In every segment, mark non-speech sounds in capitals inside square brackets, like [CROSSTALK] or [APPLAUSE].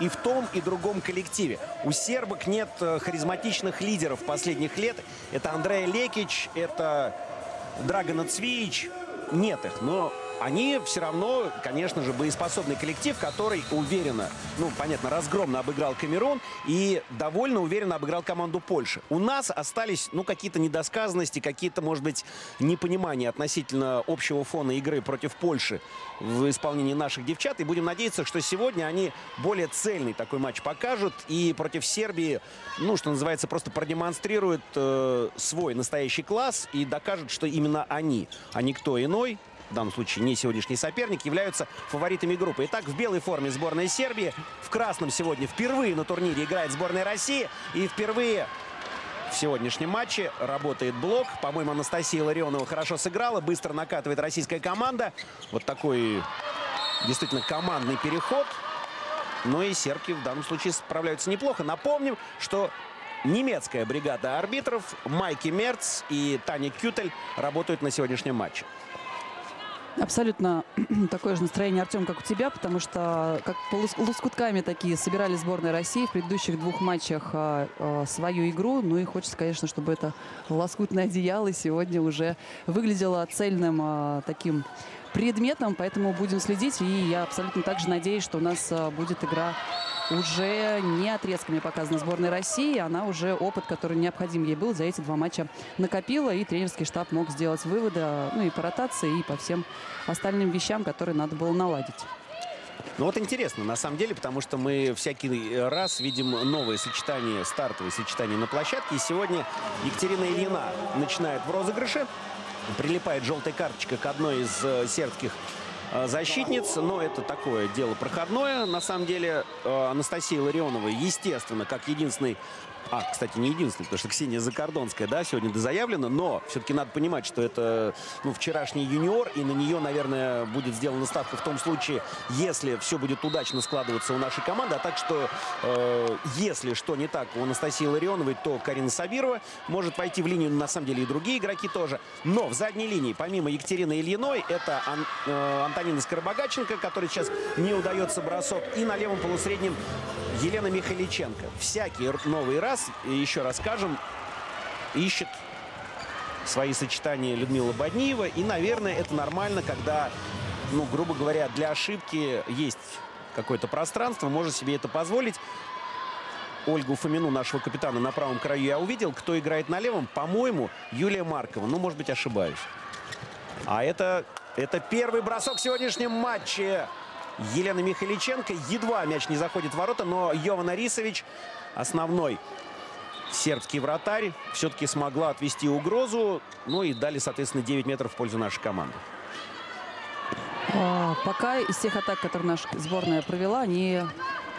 и в том, и другом коллективе. У сербок нет э, харизматичных лидеров последних лет. Это Андрея Лекич, это Драгона Цвич. Нет их, но они все равно, конечно же, боеспособный коллектив, который уверенно, ну, понятно, разгромно обыграл Камерун и довольно уверенно обыграл команду Польши. У нас остались, ну, какие-то недосказанности, какие-то, может быть, непонимания относительно общего фона игры против Польши в исполнении наших девчат. И будем надеяться, что сегодня они более цельный такой матч покажут и против Сербии, ну, что называется, просто продемонстрируют э, свой настоящий класс и докажут, что именно они, а не кто иной, в данном случае не сегодняшний соперник, являются фаворитами группы. Итак, в белой форме сборная Сербии, в красном сегодня впервые на турнире играет сборная России и впервые в сегодняшнем матче работает блок. По-моему, Анастасия Ларионова хорошо сыграла. Быстро накатывает российская команда. Вот такой действительно командный переход. Но и сербки в данном случае справляются неплохо. Напомним, что немецкая бригада арбитров Майки Мерц и Таня Кютель работают на сегодняшнем матче. Абсолютно [CLEARS THROAT] такое же настроение, Артем, как у тебя, потому что как по лоскутками такие собирали сборная России в предыдущих двух матчах а, а, свою игру. Ну и хочется, конечно, чтобы это лоскутное одеяло сегодня уже выглядело цельным а, таким предметом, поэтому будем следить. И я абсолютно также надеюсь, что у нас будет игра уже не отрезками показана сборной России. Она уже опыт, который необходим ей был, за эти два матча накопила. И тренерский штаб мог сделать выводы ну и по ротации, и по всем остальным вещам, которые надо было наладить. Ну вот интересно, на самом деле, потому что мы всякий раз видим новые сочетания, стартовые сочетания на площадке. И сегодня Екатерина Ильина начинает в розыгрыше. Прилипает желтая карточка к одной из э, сербских защитниц. Но это такое дело проходное. На самом деле э, Анастасия Ларионова, естественно, как единственный а, кстати, не единственный, потому что Ксения Закордонская, да, сегодня заявлена, но все-таки надо понимать, что это, ну, вчерашний юниор, и на нее, наверное, будет сделана ставка в том случае, если все будет удачно складываться у нашей команды. А так что, э, если что не так у Анастасии Ларионовой, то Карина Сабирова может войти в линию, на самом деле, и другие игроки тоже. Но в задней линии, помимо Екатерины Ильиной, это Ан э, Антонина Скоробогаченко, который сейчас не удается бросок, и на левом полусреднем Елена Михаличенко. Всякий новый раз, еще раз скажем, ищет свои сочетания Людмила Бодниева. И, наверное, это нормально, когда, ну, грубо говоря, для ошибки есть какое-то пространство, может себе это позволить. Ольгу Фомину, нашего капитана, на правом краю я увидел. Кто играет на левом? По-моему, Юлия Маркова. Ну, может быть, ошибаюсь. А это, это первый бросок в сегодняшнем матче. Елена Михаличенко. Едва мяч не заходит в ворота, но Йована Рисович, основной сербский вратарь, все-таки смогла отвести угрозу. Ну и дали, соответственно, 9 метров в пользу нашей команды. А, пока из тех атак, которые наша сборная провела, они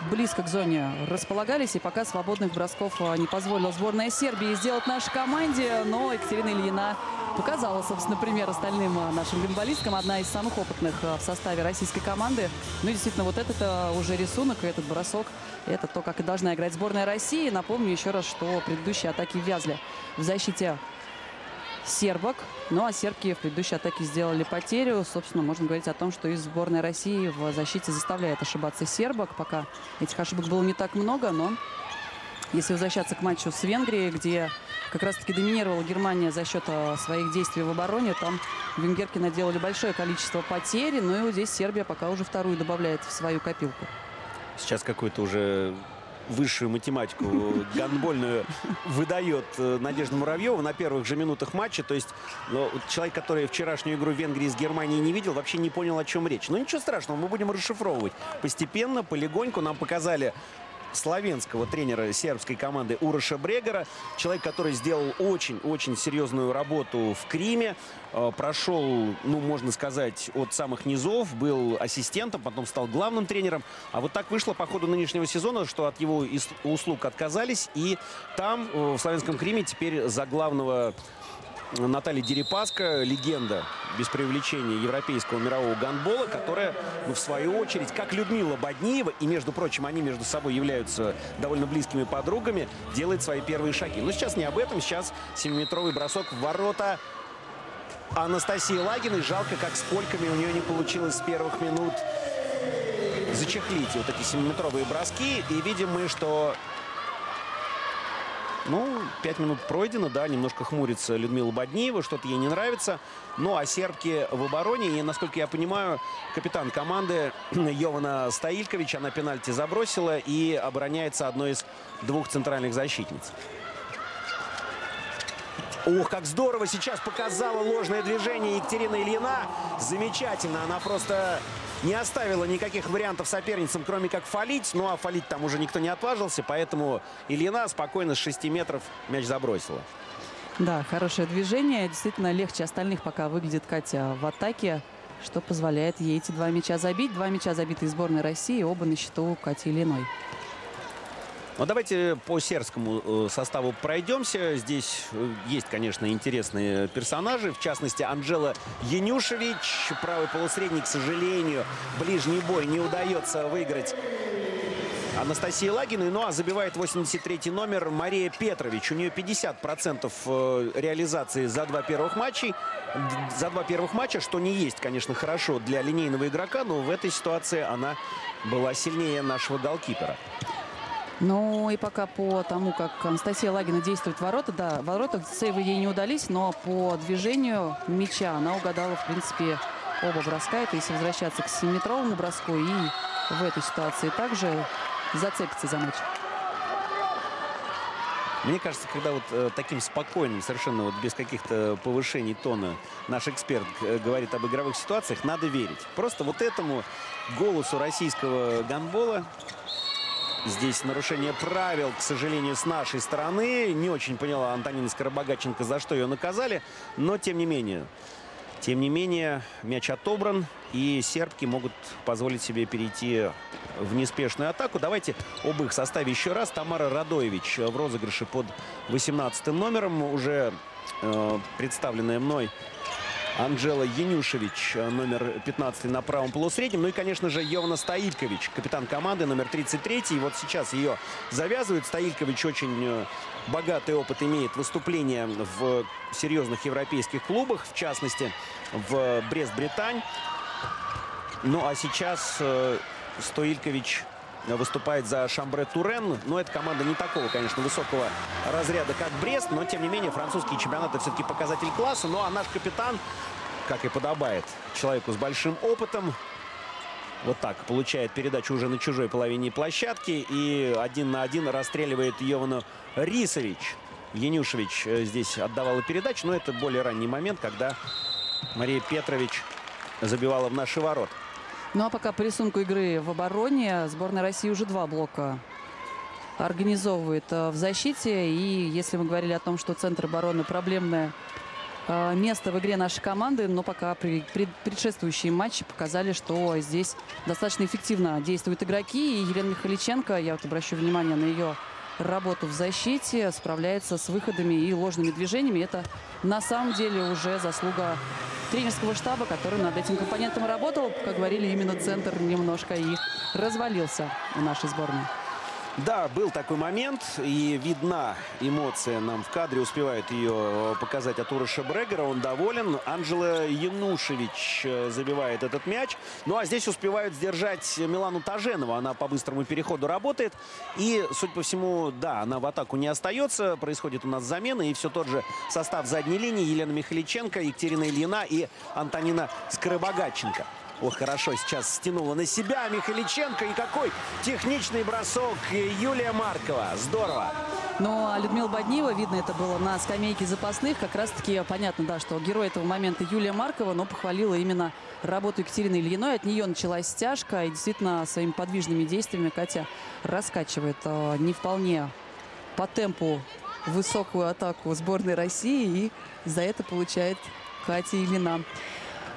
близко к зоне располагались. И пока свободных бросков а, не позволила сборная Сербии сделать нашей команде. Но Екатерина Ильина показала, собственно, пример остальным а, нашим гимбалисткам. Одна из самых опытных а, в составе российской команды. Ну и действительно, вот этот уже рисунок этот бросок. Это то, как и должна играть сборная России. Напомню еще раз, что предыдущие атаки вязли в защите сербок. Ну а сербки в предыдущей атаке сделали потерю. Собственно, можно говорить о том, что и сборная России в защите заставляет ошибаться сербок. Пока этих ошибок было не так много, но если возвращаться к матчу с Венгрией, где как раз-таки доминировала Германия за счет а, своих действий в обороне, там венгерки наделали большое количество потерь. Ну и вот здесь Сербия пока уже вторую добавляет в свою копилку. Сейчас какой-то уже высшую математику гандбольную выдает э, Надежда Муравьева на первых же минутах матча. То есть ну, человек, который вчерашнюю игру Венгрии с Германией не видел, вообще не понял, о чем речь. Но ничего страшного, мы будем расшифровывать. Постепенно, полегоньку нам показали славянского тренера сербской команды Уроша Брегера. Человек, который сделал очень-очень серьезную работу в Криме. Э, прошел, ну, можно сказать, от самых низов. Был ассистентом, потом стал главным тренером. А вот так вышло по ходу нынешнего сезона, что от его услуг отказались. И там, э, в Славянском Криме, теперь за главного Наталья Дерипаска, легенда без привлечения европейского мирового гандбола, которая, ну, в свою очередь, как Людмила Бодниева, и, между прочим, они между собой являются довольно близкими подругами, делает свои первые шаги. Но сейчас не об этом, сейчас 7-метровый бросок в ворота Анастасии Лагиной. Жалко, как с польками у нее не получилось с первых минут зачехлить вот эти 7-метровые броски. И видим мы, что ну, пять минут пройдено, да, немножко хмурится Людмила Боднеева, что-то ей не нравится. Ну, а сербки в обороне, и, насколько я понимаю, капитан команды [CLEARS THROAT] Йована Стаилькович, она пенальти забросила и обороняется одной из двух центральных защитниц. Ух, как здорово сейчас показала ложное движение Екатерина Ильина. Замечательно, она просто не оставила никаких вариантов соперницам, кроме как фалить. Ну, а фалить там уже никто не отважился, поэтому Ильина спокойно с 6 метров мяч забросила. Да, хорошее движение. Действительно, легче остальных пока выглядит Катя в атаке, что позволяет ей эти два мяча забить. Два мяча забитые сборной России, оба на счету Кати Ильиной. Ну, давайте по сербскому э, составу пройдемся. Здесь э, есть, конечно, интересные персонажи. В частности, Анжела Янюшевич. Правый полусредний, к сожалению, ближний бой не удается выиграть Анастасии Лагиной. Ну а забивает 83-й номер Мария Петрович. У нее 50% э, реализации за два первых матчей. За два первых матча, что не есть, конечно, хорошо для линейного игрока, но в этой ситуации она была сильнее нашего голкипера. Ну и пока по тому, как Анастасия Лагина действует в ворота, да, ворота сейвы ей не удались, но по движению мяча она угадала, в принципе, оба броска. Это если возвращаться к 7-метровому броску и в этой ситуации также зацепится за мяч. Мне кажется, когда вот э, таким спокойным, совершенно вот без каких-то повышений тона наш эксперт э, говорит об игровых ситуациях, надо верить. Просто вот этому голосу российского гандбола Здесь нарушение правил, к сожалению, с нашей стороны. Не очень поняла Антонина Скоробогаченко, за что ее наказали. Но, тем не менее, тем не менее, мяч отобран. И сербки могут позволить себе перейти в неспешную атаку. Давайте об их составе еще раз. Тамара Радоевич в розыгрыше под 18 номером. Уже э, представленная мной Анжела Янюшевич, э, номер 15 на правом полусреднем. Ну и, конечно же, Йовна Стоилькович, капитан команды, номер 33. И вот сейчас ее завязывают. Стоилькович очень э, богатый опыт имеет выступления в серьезных европейских клубах, в частности, в Брест-Британь. Ну а сейчас э, Стоилькович выступает за Шамбре Турен. Но это команда не такого, конечно, высокого разряда, как Брест. Но, тем не менее, французский чемпионат – это все-таки показатель класса. Ну, а наш капитан, как и подобает человеку с большим опытом, вот так получает передачу уже на чужой половине площадки. И один на один расстреливает Йовану Рисович. Янюшевич э, здесь отдавала передачу. Но это более ранний момент, когда Мария Петрович забивала в наши ворота. Ну а пока по рисунку игры в обороне сборная России уже два блока организовывает э, в защите. И если мы говорили о том, что центр обороны проблемное э, место в игре нашей команды, но пока предшествующие матчи показали, что здесь достаточно эффективно действуют игроки. И Елена Михаличенко, я вот обращу внимание на ее работу в защите, справляется с выходами и ложными движениями. Это на самом деле уже заслуга тренерского штаба, который над этим компонентом работал. Как говорили, именно центр немножко и развалился у нашей сборной. Да, был такой момент, и видна эмоция нам в кадре, успевает ее показать от Уроша Брегера, он доволен. Анжела Янушевич э, забивает этот мяч. Ну, а здесь успевают сдержать Милану Таженова, она по быстрому переходу работает. И, судя по всему, да, она в атаку не остается, происходит у нас замена, и все тот же состав задней линии Елена Михаличенко, Екатерина Ильина и Антонина Скоробогатченко. Ох, хорошо сейчас стянула на себя Михаличенко. И какой техничный бросок Юлия Маркова. Здорово. Ну, а Людмила Боднеева, видно, это было на скамейке запасных. Как раз-таки понятно, да, что герой этого момента Юлия Маркова, но похвалила именно работу Екатерины Ильиной. От нее началась стяжка. И действительно, своими подвижными действиями Катя раскачивает э, не вполне по темпу высокую атаку сборной России. И за это получает Катя Ильина.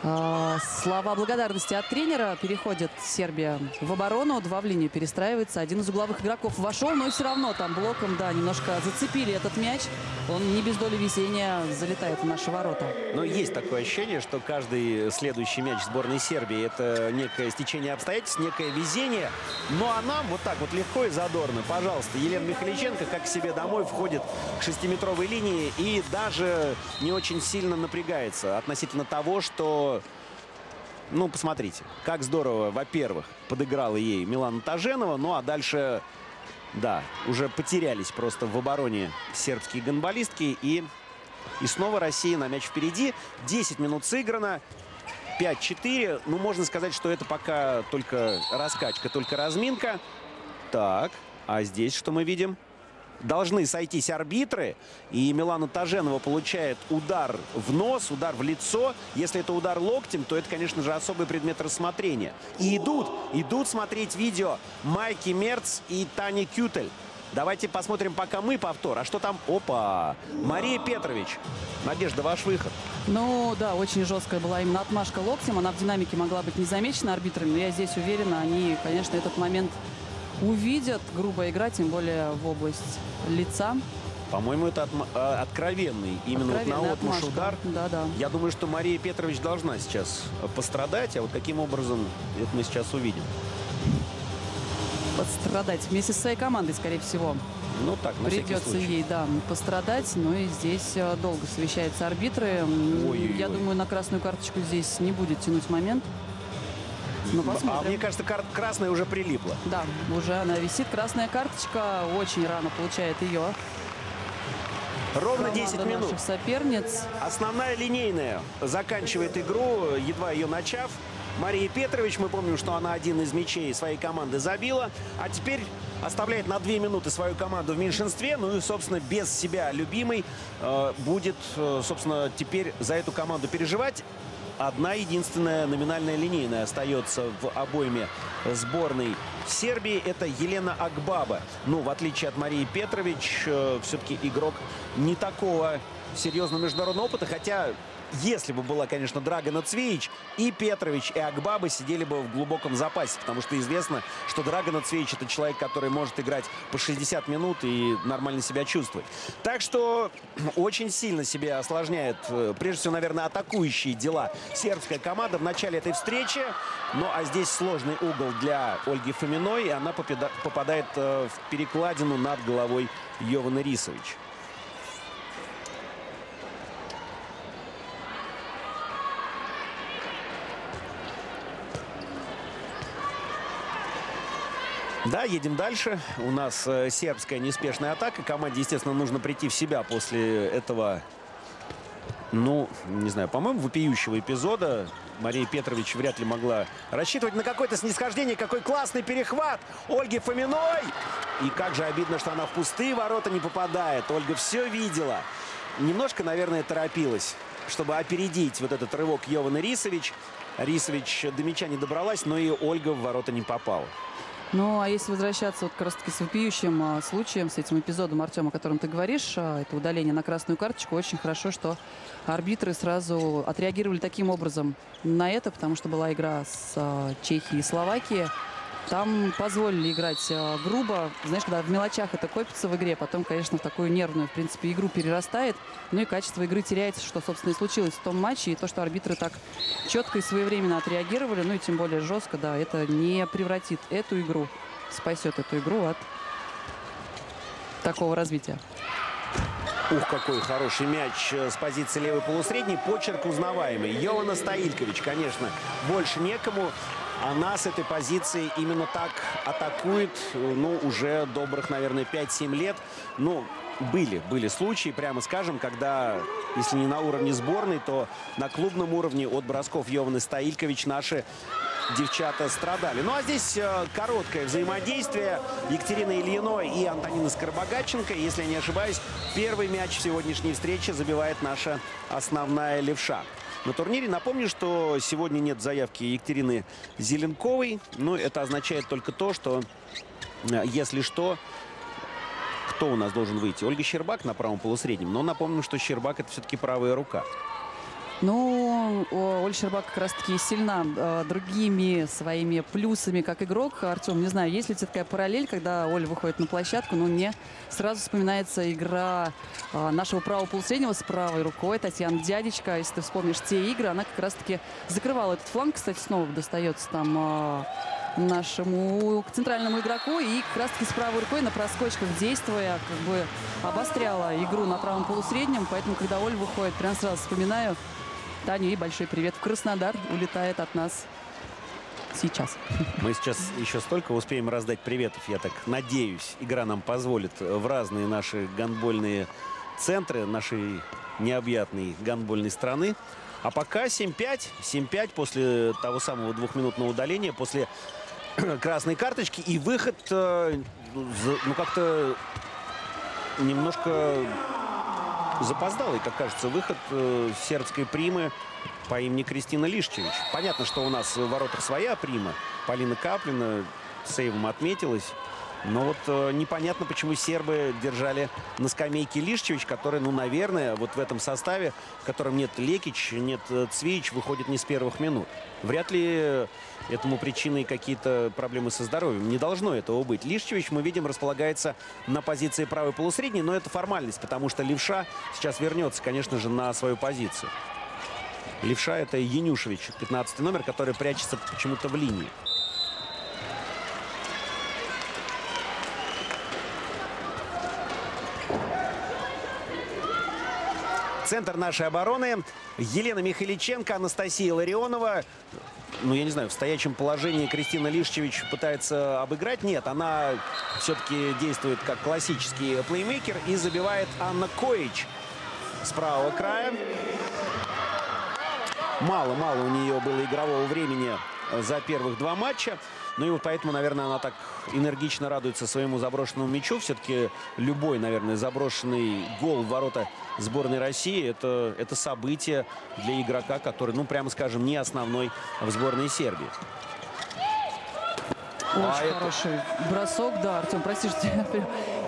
А, слова благодарности от тренера. Переходит Сербия в оборону. Два в линию перестраивается. Один из угловых игроков вошел, но все равно там блоком, да, немножко зацепили этот мяч. Он не без доли везения залетает в наши ворота. Но есть такое ощущение, что каждый следующий мяч сборной Сербии это некое стечение обстоятельств, некое везение. Ну а нам вот так вот легко и задорно. Пожалуйста, Елена Михаличенко как к себе домой входит к шестиметровой линии и даже не очень сильно напрягается относительно того, что Ну, посмотрите, как здорово, во-первых, подыграла ей Милана Таженова. Ну, а дальше, да, уже потерялись просто в обороне сербские гонболистки. И, и снова Россия на мяч впереди. 10 минут сыграно. 5-4. Ну, можно сказать, что это пока только раскачка, только разминка. Так, а здесь что мы видим? Должны сойтись арбитры. И Милана Таженова получает удар в нос, удар в лицо. Если это удар локтем, то это, конечно же, особый предмет рассмотрения. И идут, идут смотреть видео Майки Мерц и Тани Кютель. Давайте посмотрим пока мы повтор. А что там? Опа! Мария Петрович. Надежда, ваш выход. Ну, да, очень жесткая была именно отмашка локтем. Она в динамике могла быть не замечена арбитрами. Но я здесь уверена, они, конечно, этот момент увидят. Грубая игра, тем более в область лица. По-моему, это отма- э, откровенный именно вот на отмаш удар. Да, да. Я думаю, что Мария Петрович должна сейчас пострадать. А вот каким образом, это мы сейчас увидим. Пострадать вместе со своей командой, скорее всего. Ну так, на Придется ей, да, пострадать. Но и здесь э, долго совещаются арбитры. М, Ой-ой-ой. Я думаю, на красную карточку здесь не будет тянуть момент. Ну, А мне кажется, кар- красная уже прилипла. Да, уже она висит. Красная карточка. Очень рано получает ее. Ровно команда 10 минут. наших соперниц. Основная линейная заканчивает игру, едва ее начав. Мария Петрович, мы помним, что она один из мячей своей команды забила. А теперь оставляет на две минуты свою команду в меньшинстве. Ну и, собственно, без себя любимый э, будет, э, собственно, теперь за эту команду переживать. Одна единственная номинальная линейная остается в обойме сборной Сербии. Это Елена Акбаба. Ну, в отличие от Марии Петрович, э, все-таки игрок не такого серьезного международного опыта. Хотя, если бы была, конечно, Драгана Цвеич, и Петрович, и Акбаба сидели бы в глубоком запасе. Потому что известно, что Драгана Цвеич это человек, который может играть по 60 минут и нормально себя чувствовать. Так что [CLEARS THROAT] очень сильно себе осложняет, э, прежде всего, наверное, атакующие дела сербская команда в начале этой встречи. Ну, а здесь сложный угол для Ольги Фоминой, и она попадает э, в перекладину над головой Йованы Рисович. Да, едем дальше. У нас э, сербская неспешная атака. Команде, естественно, нужно прийти в себя после этого, ну, не знаю, по-моему, вопиющего эпизода. Мария Петрович вряд ли могла рассчитывать на какое-то снисхождение. Какой классный перехват Ольги Фоминой. И как же обидно, что она в пустые ворота не попадает. Ольга все видела. Немножко, наверное, торопилась, чтобы опередить вот этот рывок Йованы Рисович. Рисович до мяча не добралась, но и Ольга в ворота не попала. Ну, а если возвращаться вот как раз-таки с вопиющим а, случаем, с этим эпизодом, Артем, о котором ты говоришь, а, это удаление на красную карточку, очень хорошо, что арбитры сразу отреагировали таким образом на это, потому что была игра с а, Чехией и Словакией. Там позволили играть а, грубо. Знаешь, когда в мелочах это копится в игре, потом, конечно, в такую нервную, в принципе, игру перерастает. Ну и качество игры теряется, что, собственно, и случилось в том матче. И то, что арбитры так четко и своевременно отреагировали, ну и тем более жестко, да, это не превратит эту игру, спасет эту игру от такого развития. Ух, какой хороший мяч э, с позиции левой полусредней. Почерк узнаваемый. Йована Стаилькович, конечно, больше некому. Она с этой позиции именно так атакует, ну, уже добрых, наверное, 5-7 лет. Ну, были, были случаи, прямо скажем, когда, если не на уровне сборной, то на клубном уровне от бросков Йованы Стаилькович наши девчата страдали. Ну а здесь э, короткое взаимодействие Екатерины Ильиной и Антонины Скоробогатченко. Если я не ошибаюсь, первый мяч в сегодняшней встрече забивает наша основная левша. На турнире напомню, что сегодня нет заявки Екатерины Зеленковой. Но это означает только то, что э, если что, кто у нас должен выйти? Ольга Щербак на правом полусреднем. Но напомню, что Щербак это все-таки правая рука. Ну, о, Оля Щербак как раз-таки сильна э, другими своими плюсами как игрок. Артем, не знаю, есть ли у тебя такая параллель, когда Оля выходит на площадку, но мне сразу вспоминается игра э, нашего правого полусреднего с правой рукой, Татьяна Дядечка. Если ты вспомнишь те игры, она как раз-таки закрывала этот фланг. Кстати, снова достается там э, нашему центральному игроку. И как раз-таки с правой рукой на проскочках действуя, как бы обостряла игру на правом полусреднем. Поэтому, когда Оля выходит, прям сразу вспоминаю Таню и большой привет в Краснодар. Улетает от нас сейчас. Мы сейчас еще столько успеем раздать приветов, я так надеюсь. Игра нам позволит в разные наши гандбольные центры нашей необъятной гандбольной страны. А пока 7-5. 7-5 после того самого двухминутного удаления, после [CLEARS THROAT] красной карточки. И выход, э, ну, как-то немножко запоздалый, как кажется, выход э, сербской примы по имени Кристина Лишчевич. Понятно, что у нас в воротах своя прима. Полина Каплина сейвом отметилась. Но вот э, непонятно, почему сербы держали на скамейке Лишчевич, который, ну, наверное, вот в этом составе, в котором нет Лекич, нет э, Цвич, выходит не с первых минут. Вряд ли этому причиной какие-то проблемы со здоровьем. Не должно этого быть. Лишчевич, мы видим, располагается на позиции правой полусредней, но это формальность, потому что Левша сейчас вернется, конечно же, на свою позицию. Левша это Янюшевич, 15 номер, который прячется почему-то в линии. Центр нашей обороны. Елена Михайличенко, Анастасия Ларионова. Ну, я не знаю, в стоячем положении Кристина Лишчевич пытается обыграть. Нет, она все-таки действует как классический плеймейкер и забивает Анна Коич с правого края. Мало-мало у нее было игрового времени за первых два матча. Ну и вот поэтому, наверное, она так энергично радуется своему заброшенному мячу. Все-таки любой, наверное, заброшенный гол в ворота сборной России это, это событие для игрока, который, ну, прямо скажем, не основной в сборной Сербии. Очень а хороший это... бросок, да, Артем, прости, [LAUGHS] что тебя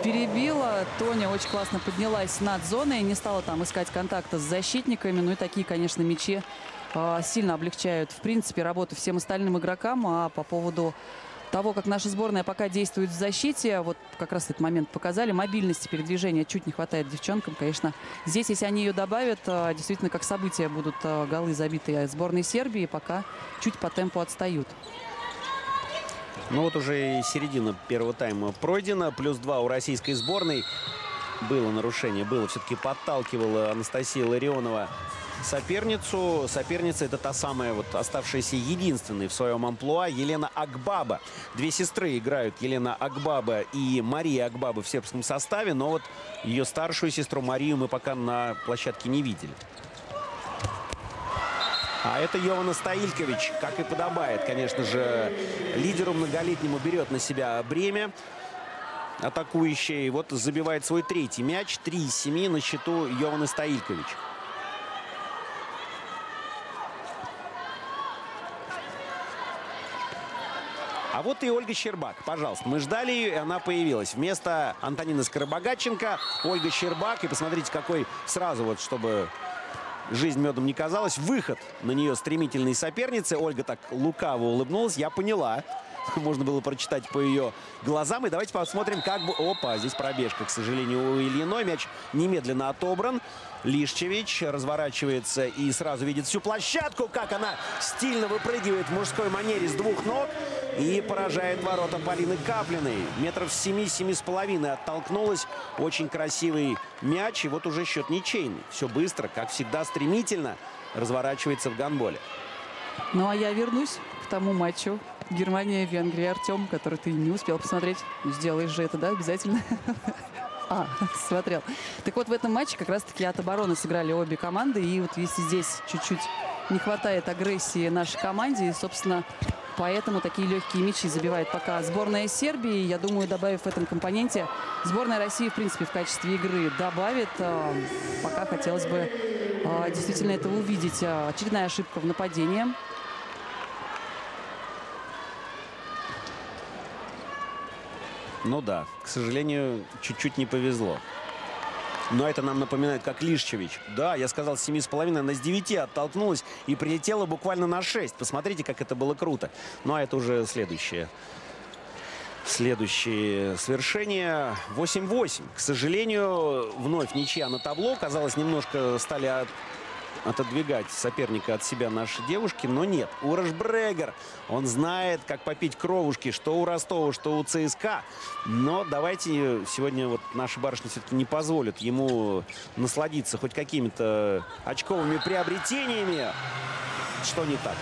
перебила. Тоня очень классно поднялась над зоной, не стала там искать контакта с защитниками. Ну и такие, конечно, мячи сильно облегчают, в принципе, работу всем остальным игрокам. А по поводу того, как наша сборная пока действует в защите, вот как раз этот момент показали, мобильности передвижения чуть не хватает девчонкам, конечно. Здесь, если они ее добавят, а, действительно, как события будут а, голы забитые сборной Сербии, пока чуть по темпу отстают. Ну вот уже середина первого тайма пройдена. Плюс два у российской сборной. Было нарушение, было. Все-таки подталкивала Анастасия Ларионова соперницу. Соперница это та самая вот оставшаяся единственной в своем амплуа Елена Акбаба. Две сестры играют Елена Акбаба и Мария Акбаба в сербском составе, но вот ее старшую сестру Марию мы пока на площадке не видели. А это Йована Стаилькович, как и подобает, конечно же, лидеру многолетнему берет на себя бремя атакующий. Вот забивает свой третий мяч. Три из семи на счету Йована Стаилькович. А вот и Ольга Щербак. Пожалуйста, мы ждали ее, и она появилась. Вместо Антонины Скоробогатченко Ольга Щербак. И посмотрите, какой сразу вот, чтобы жизнь медом не казалась, выход на нее стремительной соперницы. Ольга так лукаво улыбнулась. Я поняла. [LAUGHS] Можно было прочитать по ее глазам. И давайте посмотрим, как бы... Опа, здесь пробежка, к сожалению, у Ильиной. Мяч немедленно отобран. Лишчевич разворачивается и сразу видит всю площадку, как она стильно выпрыгивает в мужской манере с двух ног и поражает ворота Полины Каплиной. Метров семи-семи с половиной оттолкнулась. Очень красивый мяч. И вот уже счет ничейный. Все быстро, как всегда, стремительно разворачивается в гандболе. Ну, а я вернусь тому матчу. Германия-Венгрия. Артем, который ты не успел посмотреть. Сделаешь же это, да, обязательно? [LAUGHS] А, смотрел. Так вот, в этом матче как раз-таки от обороны сыграли обе команды. И вот если здесь чуть-чуть не хватает агрессии нашей команде, и, собственно, Поэтому такие легкие мячи забивает пока сборная Сербии. Я думаю, добавив в этом компоненте, сборная России, в принципе, в качестве игры добавит. А, пока хотелось бы а, действительно этого увидеть. А, очередная ошибка в нападении. Ну да, к сожалению, чуть-чуть не повезло. Но это нам напоминает, как Лишчевич. Да, я сказал 7,5, она с 9 оттолкнулась и прилетела буквально на 6. Посмотрите, как это было круто. Ну а это уже следующее. Следующее свершение 8-8. К сожалению, вновь ничья на табло. Казалось, немножко стали отодвигать соперника от себя наши девушки, но нет. Ураж Брегер, он знает, как попить кровушки, что у Ростова, что у ЦСКА. Но давайте сегодня вот наши барышни все-таки не позволят ему насладиться хоть какими-то очковыми приобретениями. Что не так?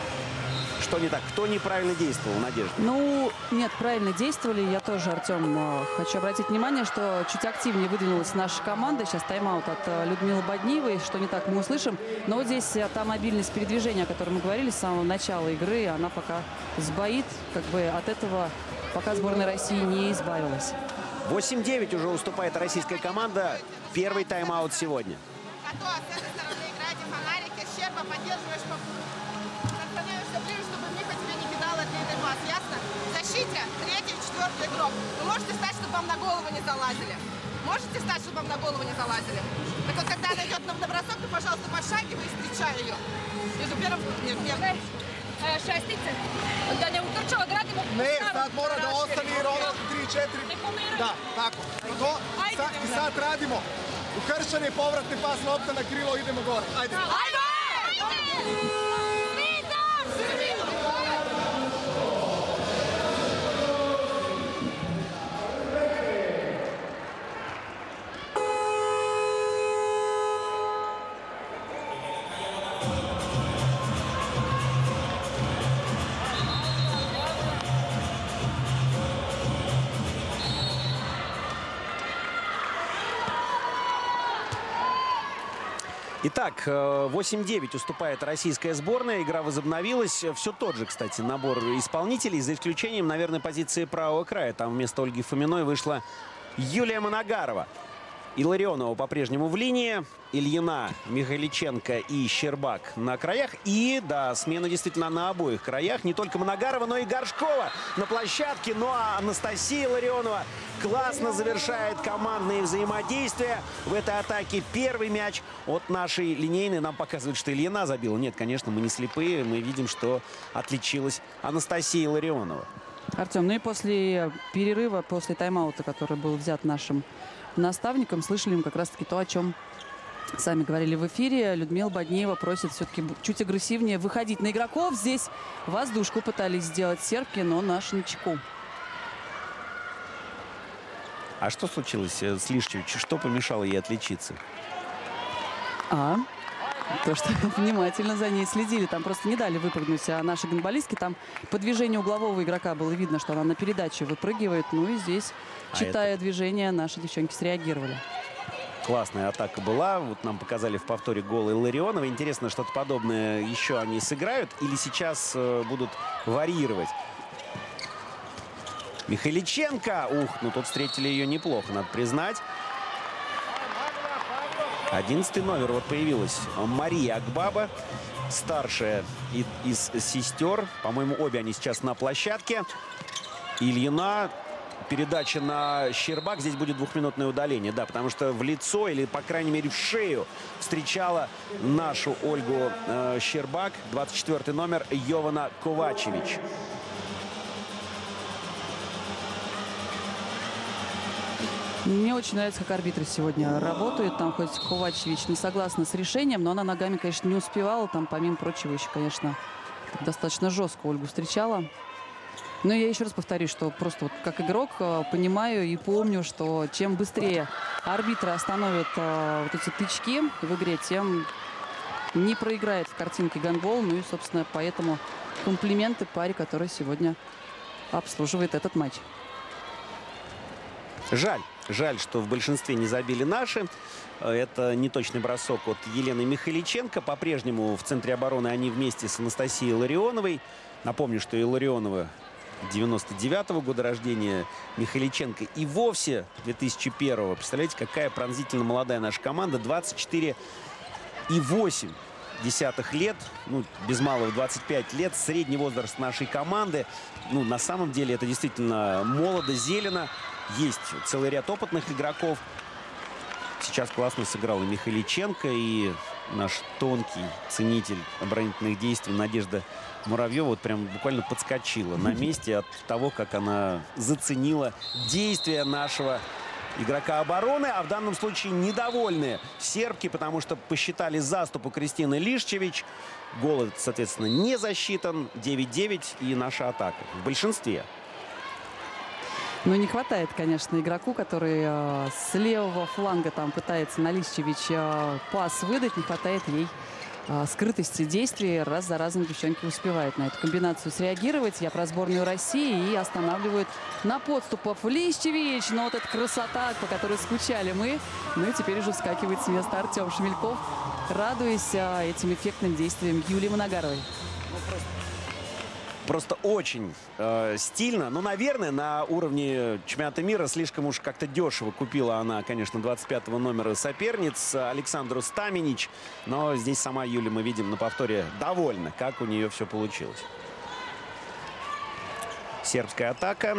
Что не так? Кто неправильно действовал, Надежда? Ну, нет, правильно действовали. Я тоже, Артем, э, хочу обратить внимание, что чуть активнее выдвинулась наша команда. Сейчас тайм-аут от э, Людмилы Бодниевой. Что не так, мы услышим. Но вот здесь э, та мобильность передвижения, о которой мы говорили с самого начала игры, она пока сбоит. Как бы от этого пока сборная России не избавилась. 8-9 уже уступает российская команда. Первый тайм-аут сегодня. Готов с этой стороны играете фонарики. Щерба поддерживаешь по В защите третий, четвертый игрок. Вы можете стать, чтобы вам на голову не залазили? Можете стать, чтобы вам на голову не залазили? Так вот, когда она идет на, на бросок, ты, пожалуйста, подшагивай и встречай ее. Между первым... Нет, нет. šestice, da ne utrčava, gradimo... Ne, sad mora da ostane jer ono 3-4... Ne pomeraju. Da, tako. To, Ajde, sa, I sad radimo. Ukršanje, povratni pas, lopta na krilo, idemo gore. Ajde. Ajde! Итак, э, 8-9 уступает российская сборная. Игра возобновилась. Все тот же, кстати, набор исполнителей, за исключением, наверное, позиции правого края. Там вместо Ольги Фоминой вышла Юлия Моногарова. Иларионова по-прежнему в линии. Ильина, Михайличенко и Щербак на краях. И, да, смена действительно на обоих краях. Не только Моногарова, но и Горшкова на площадке. Ну а Анастасия Ларионова классно завершает командные взаимодействия в этой атаке. Первый мяч от нашей линейной нам показывает, что Ильина забила. Нет, конечно, мы не слепые. Мы видим, что отличилась Анастасия Ларионова. Артем, ну и после перерыва, после тайм-аута, который был взят нашим наставником, слышали мы как раз-таки то, о чем сами говорили в эфире. Людмила Боднеева просит все-таки чуть агрессивнее выходить на игроков. Здесь воздушку пытались сделать сербки, но наш на чеку. А что случилось э, с Лишчевич? Что помешало ей отличиться? А, то, что [LAUGHS] внимательно за ней следили. Там просто не дали выпрыгнуть. А наши гонболистки, там по движению углового игрока было видно, что она на передаче выпрыгивает. Ну и здесь, А читая движение, наши девчонки среагировали. Классная атака была. Вот нам показали в повторе гол Илларионова. Интересно, что-то подобное еще они сыграют или сейчас э, будут варьировать. Михайличенко. Ух, ну тут встретили ее неплохо, надо признать. Одиннадцатый номер вот появилась Мария Акбаба. Старшая из сестер. По-моему, обе они сейчас на площадке. Ильина. Передача на Щербак. Здесь будет двухминутное удаление. Да, потому что в лицо или, по крайней мере, в шею встречала нашу Ольгу э, Щербак. 24 номер Йована Ковачевич. Мне очень нравится, как арбитры сегодня работают. Там хоть Ковачевич не согласна с решением, но она ногами, конечно, не успевала. Там, помимо прочего, еще, конечно, достаточно жестко Ольгу встречала. Но я еще раз повторюсь, что просто вот как игрок э, понимаю и помню, что чем быстрее арбитры остановят э, вот эти тычки в игре, тем не проиграет в картинке гандбол. Ну и, собственно, поэтому комплименты паре, которая сегодня обслуживает этот матч. Жаль. Жаль, что в большинстве не забили наши. Это неточный бросок от Елены Михайличенко. По-прежнему в центре обороны они вместе с Анастасией Ларионовой. Напомню, что и Ларионова 99 -го года рождения, Михайличенко и вовсе 2001 -го. Представляете, какая пронзительно молодая наша команда. 24 и 8 десятых лет, ну, без малого 25 лет, средний возраст нашей команды. Ну, на самом деле это действительно молодо, зелено. Есть целый ряд опытных игроков. Сейчас классно сыграл и Михайличенко, и наш тонкий ценитель оборонительных действий Надежда Муравьева вот прям буквально подскочила на месте от того, как она заценила действия нашего игрока обороны, а в данном случае недовольны сербки, потому что посчитали заступ у Кристины Лишчевич. Гол, соответственно, не засчитан. 9-9 и наша атака. В большинстве. Но не хватает, конечно, игроку, который э, с левого фланга там пытается на Лищевич э, пас выдать. Не хватает ей э, скрытости действий. Раз за разом девчонки успевают на эту комбинацию среагировать. Я про сборную России и останавливают на подступов Лищевич. Но вот эта красота, по которой скучали мы. Ну и теперь уже вскакивает с места Артем Шмельков, радуясь э, этим эффектным действиям Юлии Моногаровой. Просто очень э, стильно. Ну, наверное, на уровне чемпионата мира слишком уж как-то дешево купила она, конечно, 25-го номера соперниц Александру Стаменич. Но здесь сама Юля, мы видим на повторе, довольна, как у нее все получилось. Сербская атака.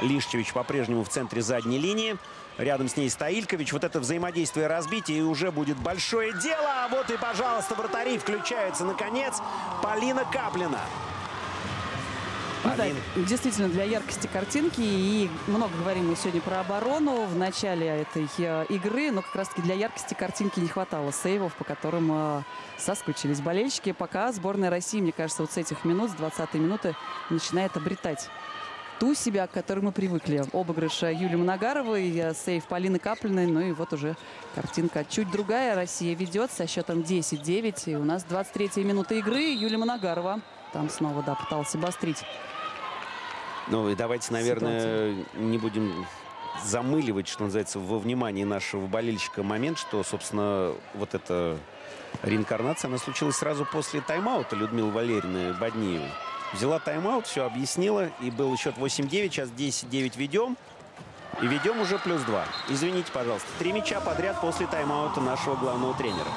Лишчевич по-прежнему в центре задней линии. Рядом с ней Стаилькович. Вот это взаимодействие разбития и уже будет большое дело. А вот и, пожалуйста, вратари включаются наконец. Полина Каплина. Ну, да, действительно, для яркости картинки. И много говорим мы сегодня про оборону в начале этой э, игры. Но как раз-таки для яркости картинки не хватало сейвов, по которым э, соскучились болельщики. Пока сборная России, мне кажется, вот с этих минут, с 20-й минуты, начинает обретать ту себя, к которой мы привыкли. Обыгрыш Юлии Моногаровой, э, сейв Полины Каплиной. Ну и вот уже картинка чуть другая. Россия ведет со счетом 10-9. И у нас 23-я минута игры. Юлия Моногарова там снова, да, пытался обострить ну и давайте, наверное, ситуацию. не будем замыливать, что называется, во внимании нашего болельщика момент, что, собственно, вот эта реинкарнация, она случилась сразу после тайм-аута Людмилы Валерьевны Бодниевой. Взяла тайм-аут, все объяснила, и был счет 8-9, сейчас 10-9 ведем. И ведем уже плюс 2. Извините, пожалуйста. Три мяча подряд после тайм-аута нашего главного тренера.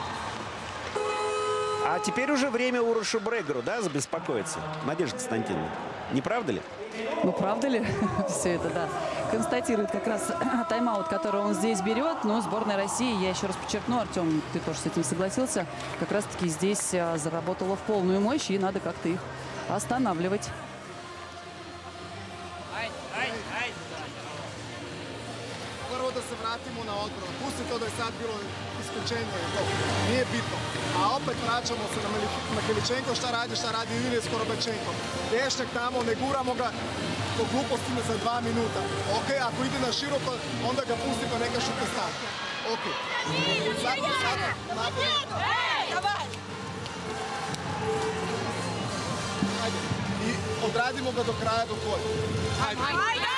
А теперь уже время Урушу Брегеру, да, забеспокоиться? Надежда Константиновна, не правда ли? Ну, правда ли [LAUGHS] все это, да? Констатирует как раз [CLEARS THROAT] тайм-аут, который он здесь берет. Но сборная России, я еще раз подчеркну, Артем, ты тоже с этим согласился, как раз-таки здесь а, заработала в полную мощь, и надо как-то их останавливать. Da se vratimo na odbranu. Pusti to da je sad bilo isključenje. To nije bitno. A opet vraćamo se na, Kiličenko. Šta radi, šta radi Ilije Skorobečenko. Dešnjak tamo, ne guramo ga po glupostima za dva minuta. Ok, ako ide na široko, onda ga pusti pa neka šute stan. Ok. Sad, sad, napoli. Ajde. I odradimo ga do kraja do kolja. Ajde. Ajde.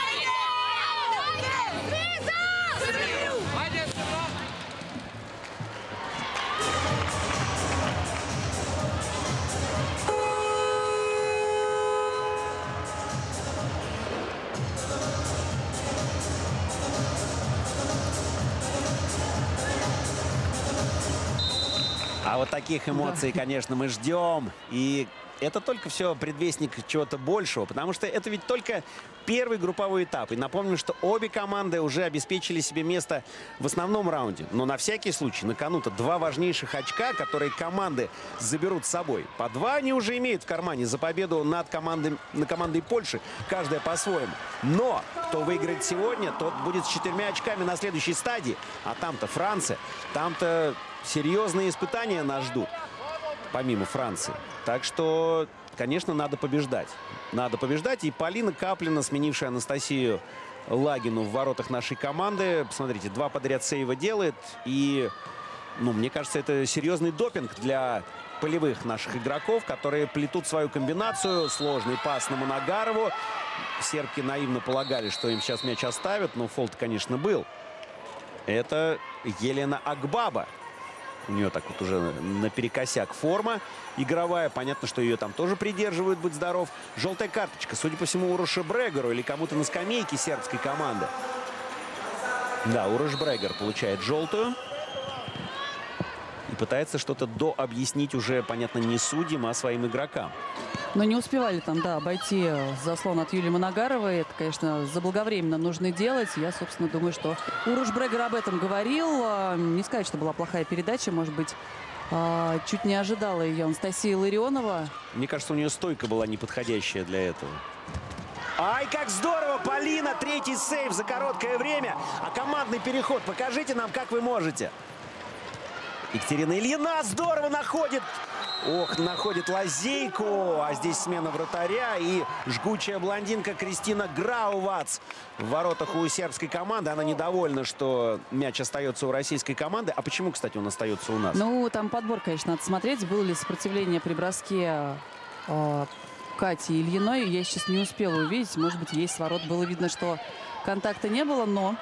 А вот таких эмоций, конечно, мы ждем. И это только все предвестник чего-то большего, потому что это ведь только первый групповой этап. И напомню, что обе команды уже обеспечили себе место в основном раунде. Но на всякий случай на кону-то два важнейших очка, которые команды заберут с собой. По два они уже имеют в кармане за победу над командой, на командой Польши, каждая по-своему. Но кто выиграет сегодня, тот будет с четырьмя очками на следующей стадии. А там-то Франция, там-то серьезные испытания нас ждут, помимо Франции. Так что, конечно, надо побеждать. Надо побеждать. И Полина Каплина, сменившая Анастасию Лагину в воротах нашей команды, посмотрите, два подряд сейва делает. И, ну, мне кажется, это серьезный допинг для полевых наших игроков, которые плетут свою комбинацию. Сложный пас на Моногарову. Сербки наивно полагали, что им сейчас мяч оставят, но фолт, конечно, был. Это Елена Акбаба. У нее так вот уже наперекосяк форма игровая. Понятно, что ее там тоже придерживают, быть здоров. Желтая карточка, судя по всему, Уруше Брегеру или кому-то на скамейке сербской команды. Да, Уруш Брегер получает желтую. Пытается что-то дообъяснить уже, понятно, не судьям, а своим игрокам. Но не успевали там, да, обойти заслон от Юлии Моногаровой. Это, конечно, заблаговременно нужно делать. Я, собственно, думаю, что Уруш Брегер об этом говорил. А, не сказать, что была плохая передача. Может быть, а, чуть не ожидала ее Анастасия Ларионова. Мне кажется, у нее стойка была неподходящая для этого. Ай, как здорово, Полина, третий сейв за короткое время. А командный переход, покажите нам, как вы можете. Екатерина Ильина здорово находит. Ох, находит лазейку. А здесь смена вратаря. И жгучая блондинка Кристина Граувац в воротах у сербской команды. Она недовольна, что мяч остается у российской команды. А почему, кстати, он остается у нас? Ну, там подбор, конечно, надо смотреть. Было ли сопротивление при броске э, Кати Ильиной. Я сейчас не успела увидеть. Может быть, есть сворот. Было видно, что контакта не было, но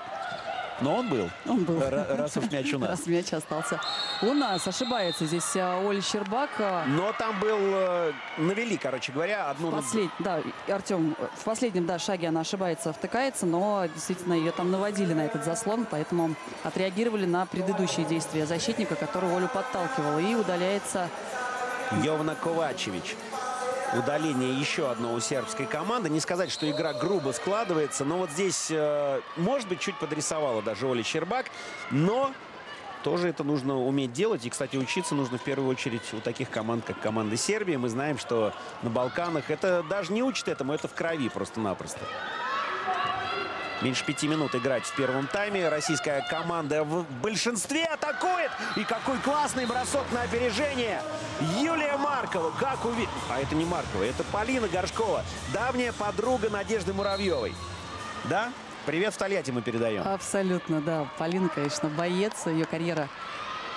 Но он был. он был. Раз уж мяч у нас. Раз мяч остался у нас. Ошибается здесь э, Оля Щербак. э, Но там был, э, навели, короче говоря, одну... Послед... Да, Артем, в последнем да, шаге она ошибается, втыкается, но действительно ее там наводили на этот заслон, поэтому отреагировали на предыдущие действия защитника, который Олю подталкивал. И удаляется Йовна Ковачевич. Удаление еще одно у сербской команды. Не сказать, что игра грубо складывается, но вот здесь, э, может быть, чуть подрисовала даже Оля Щербак. Но тоже это нужно уметь делать. И, кстати, учиться нужно в первую очередь у таких команд, как команда Сербии. Мы знаем, что на Балканах это даже не учат этому, это в крови просто-напросто. Меньше пяти минут играть в первом тайме. Российская команда в большинстве атакует. И какой классный бросок на опережение. Юлия Маркова. Как уви... А это не Маркова, это Полина Горшкова. Давняя подруга Надежды Муравьевой. Да? Привет в Тольятти мы передаем. абсолютно, да. Полина, конечно, боец, ее карьера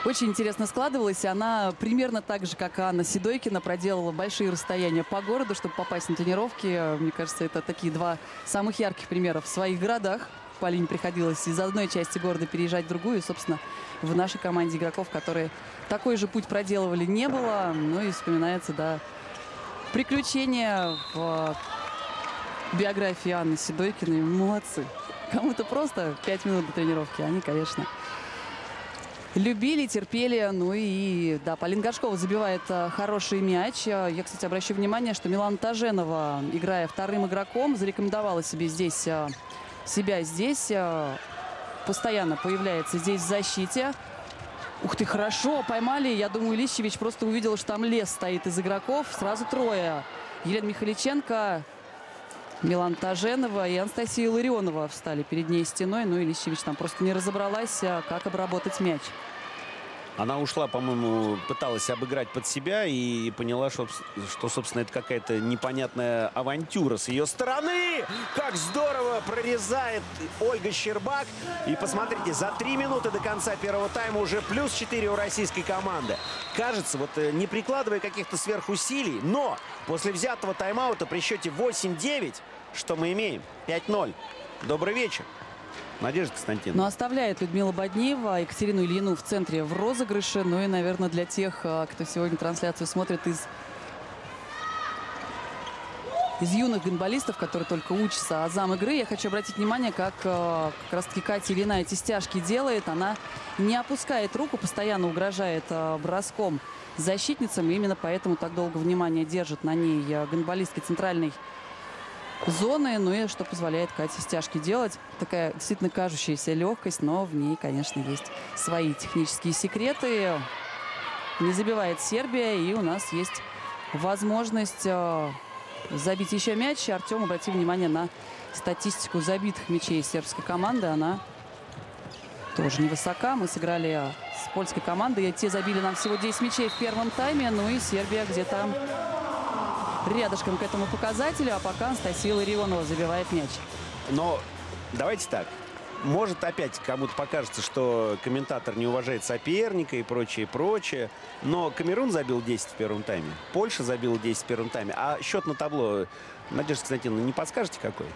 очень интересно складывалась. Она примерно так же, как Анна Седойкина, проделала большие расстояния по городу, чтобы попасть на тренировки. Мне кажется, это такие два самых ярких примера в своих городах. Полине приходилось из одной части города переезжать в другую. И, собственно, в нашей команде игроков, которые такой же путь проделывали, не было. Ну и вспоминается, да, приключения в биографии Анны Седойкиной. Молодцы. Кому-то просто 5 минут до тренировки. Они, конечно, любили, терпели. Ну и, да, Полина Горшкова забивает э, хороший мяч. Э, Я, кстати, обращу внимание, что Милана Таженова, играя вторым игроком, зарекомендовала себе здесь, э, себя здесь. Постоянно появляется здесь в защите. Ух ты, хорошо, поймали. Я думаю, Лищевич просто увидел, что там лес стоит из игроков. Сразу трое. Елена Михаличенко, Милан Таженова и Анастасия Ларионова встали перед ней стеной. Ну и Лищевич там просто не разобралась, а как обработать мяч. Она ушла, по-моему, пыталась обыграть под себя и поняла, что, что, собственно, это какая-то непонятная авантюра с ее стороны. Как здорово прорезает Ольга Щербак. И посмотрите, за три минуты до конца первого тайма уже плюс 4 у российской команды. Кажется, вот э, не прикладывая каких-то сверхусилий, но после взятого тайм-аута при счете 8-9, что мы имеем? 5-0. Добрый вечер. Надежда Константиновна. Но оставляет Людмила Боднеева Екатерину Ильину в центре в розыгрыше. Ну и, наверное, для тех, а, кто сегодня трансляцию смотрит из из юных гонболистов, которые только учатся азам игры. Я хочу обратить внимание, как э, как раз-таки Катя Ильина эти стяжки делает. Она не опускает руку, постоянно угрожает э, броском защитницам. И именно поэтому так долго внимание держит на ней э, гонболистки центральной зоны. Ну и что позволяет Кате стяжки делать. Такая действительно кажущаяся легкость, но в ней, конечно, есть свои технические секреты. Не забивает Сербия, и у нас есть возможность э, забить еще мяч. Артем, обрати внимание на статистику забитых мячей сербской команды. Она тоже невысока. Мы сыграли с польской командой. и Те забили нам всего 10 мячей в первом тайме. Ну и Сербия где-то рядышком к этому показателю. А пока Анастасия Ларионова забивает мяч. Но давайте так. Может, опять кому-то покажется, что комментатор не уважает соперника и прочее, прочее. Но Камерун забил 10 в первом тайме. Польша забила 10 в первом тайме. А счет на табло, Надежда Константиновна, не подскажете какой?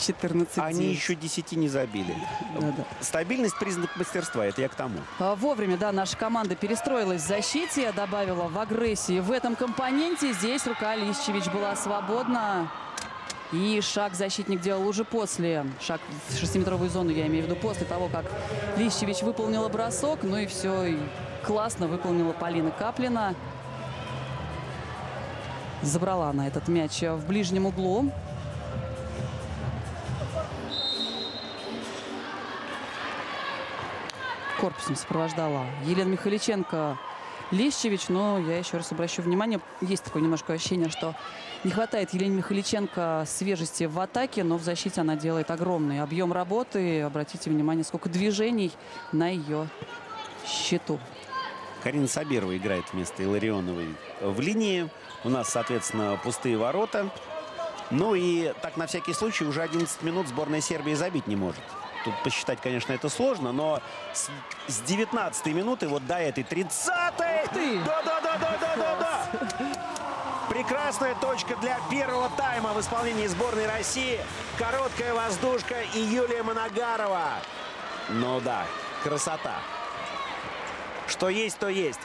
14 Они еще 10 не забили. Да-да. Стабильность признак мастерства, это я к тому. А, Вовремя, да, наша команда перестроилась в защите, добавила в агрессии в этом компоненте. Здесь рука Лищевич была свободна. И шаг защитник делал уже после. Шаг в шестиметровую зону, я имею в виду, после того, как Лищевич выполнила бросок. Ну и все, и классно выполнила Полина Каплина. Забрала она этот мяч в ближнем углу. Корпусом сопровождала Елена Михаличенко. Лещевич. Но я еще раз обращу внимание, есть такое немножко ощущение, что не хватает Елене Михаличенко свежести в атаке, но в защите она делает огромный объем работы. Обратите внимание, сколько движений на ее счету. Карина Сабирова играет вместо Иларионовой в линии. У нас, соответственно, пустые ворота. Ну и так на всякий случай уже 11 минут сборная Сербии забить не может. Тут посчитать, конечно, это сложно, но с, с 19 минуты вот до этой 30-й... Да-да-да-да-да-да-да! Прекрасная точка для первого тайма в исполнении сборной России. Короткая воздушка и Юлия Моногарова. Ну да, красота. Что есть, то есть.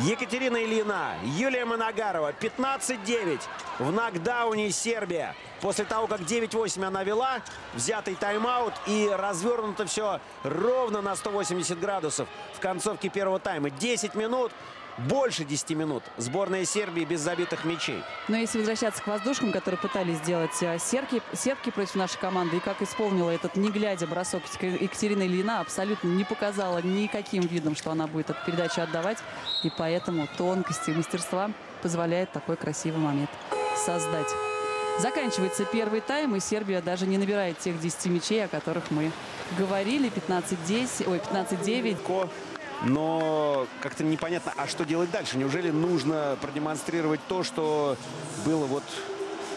Екатерина Ильина, Юлия Моногарова, 15-9 в нокдауне Сербия. После того, как 9-8 она вела, взятый тайм-аут и развернуто все ровно на 180 градусов в концовке первого тайма. 10 минут больше 10 минут. Сборная Сербии без забитых мячей. Но если возвращаться к воздушкам, которые пытались сделать э, сербки, сербки против нашей команды, и как исполнила этот не глядя бросок Екатерина Ильина, абсолютно не показала никаким видом, что она будет эту передачу отдавать. И поэтому тонкости и мастерства позволяет такой красивый момент создать. Заканчивается первый тайм, и Сербия даже не набирает тех 10 мячей, о которых мы говорили. 15-10, ой, 15-9 но как-то непонятно, а что делать дальше? Неужели нужно продемонстрировать то, что было вот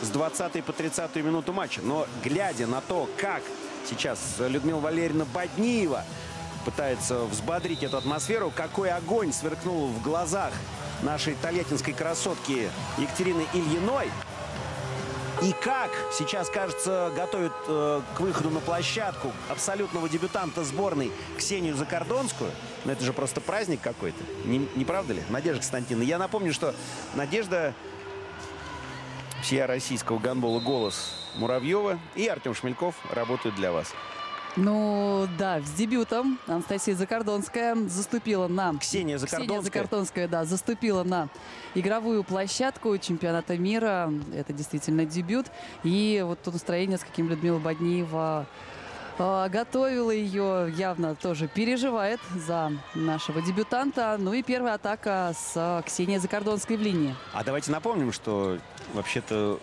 с 20 по 30 минуту матча? Но глядя на то, как сейчас Людмила Валерьевна Бодниева пытается взбодрить эту атмосферу, какой огонь сверкнул в глазах нашей тольяттинской красотки Екатерины Ильиной, и как сейчас, кажется, готовят э, к выходу на площадку абсолютного дебютанта сборной Ксению Закордонскую. Ну, это же просто праздник какой-то. Не, не правда ли? Надежда Константиновна. Я напомню, что Надежда всея российского гандбола «Голос» Муравьева и Артем Шмельков работают для вас. Ну да, с дебютом Анастасия Закордонская заступила на... Ксения Закордонская. Ксения Закордонская, да, заступила на игровую площадку чемпионата мира. Это действительно дебют. И вот то настроение, с каким Людмила Бодниева а, готовила ее, явно тоже переживает за нашего дебютанта. Ну и первая атака с Ксенией Закордонской в линии. А давайте напомним, что вообще-то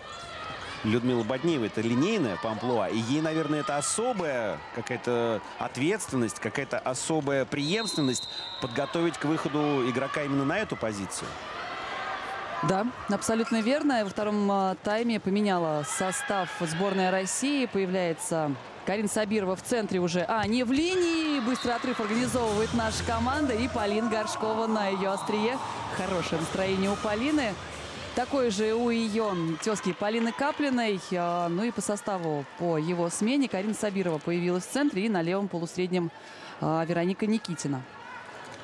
Людмила Боднеева это линейная по амплуа. И ей, наверное, это особая какая-то ответственность, какая-то особая преемственность подготовить к выходу игрока именно на эту позицию. Да, абсолютно верно. Во втором а, тайме поменяла состав сборной России. Появляется Карин Сабирова в центре уже. А, не в линии. Быстрый отрыв организовывает наша команда. И Полин Горшкова на ее острие. Хорошее настроение у Полины. Такой же у ее тезки Полины Каплиной. А, ну и по составу, по его смене Карина Сабирова появилась в центре. И на левом полусреднем а, Вероника Никитина.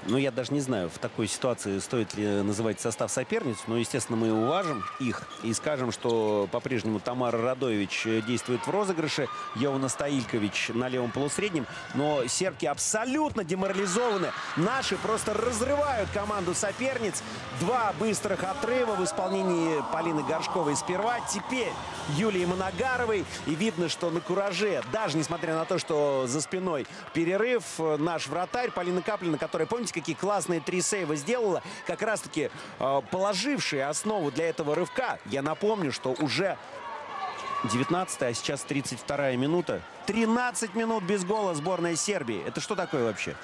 Ну, я даже не знаю, в такой ситуации стоит ли называть состав соперниц. Но, естественно, мы уважим их и скажем, что по-прежнему Тамара Радович действует в розыгрыше. Йовна Стаилькович на левом полусреднем. Но сербки абсолютно деморализованы. Наши просто разрывают команду соперниц. Два быстрых отрыва в исполнении Полины Горшковой сперва. Теперь Юлии Моногаровой. И видно, что на кураже, даже несмотря на то, что за спиной перерыв, наш вратарь Полина Каплина, которая, помните, какие классные три сейва сделала, как раз-таки э, положившие основу для этого рывка. Я напомню, что уже 19 а сейчас 32 минута. 13 минут без гола сборная Сербии. Это что такое вообще?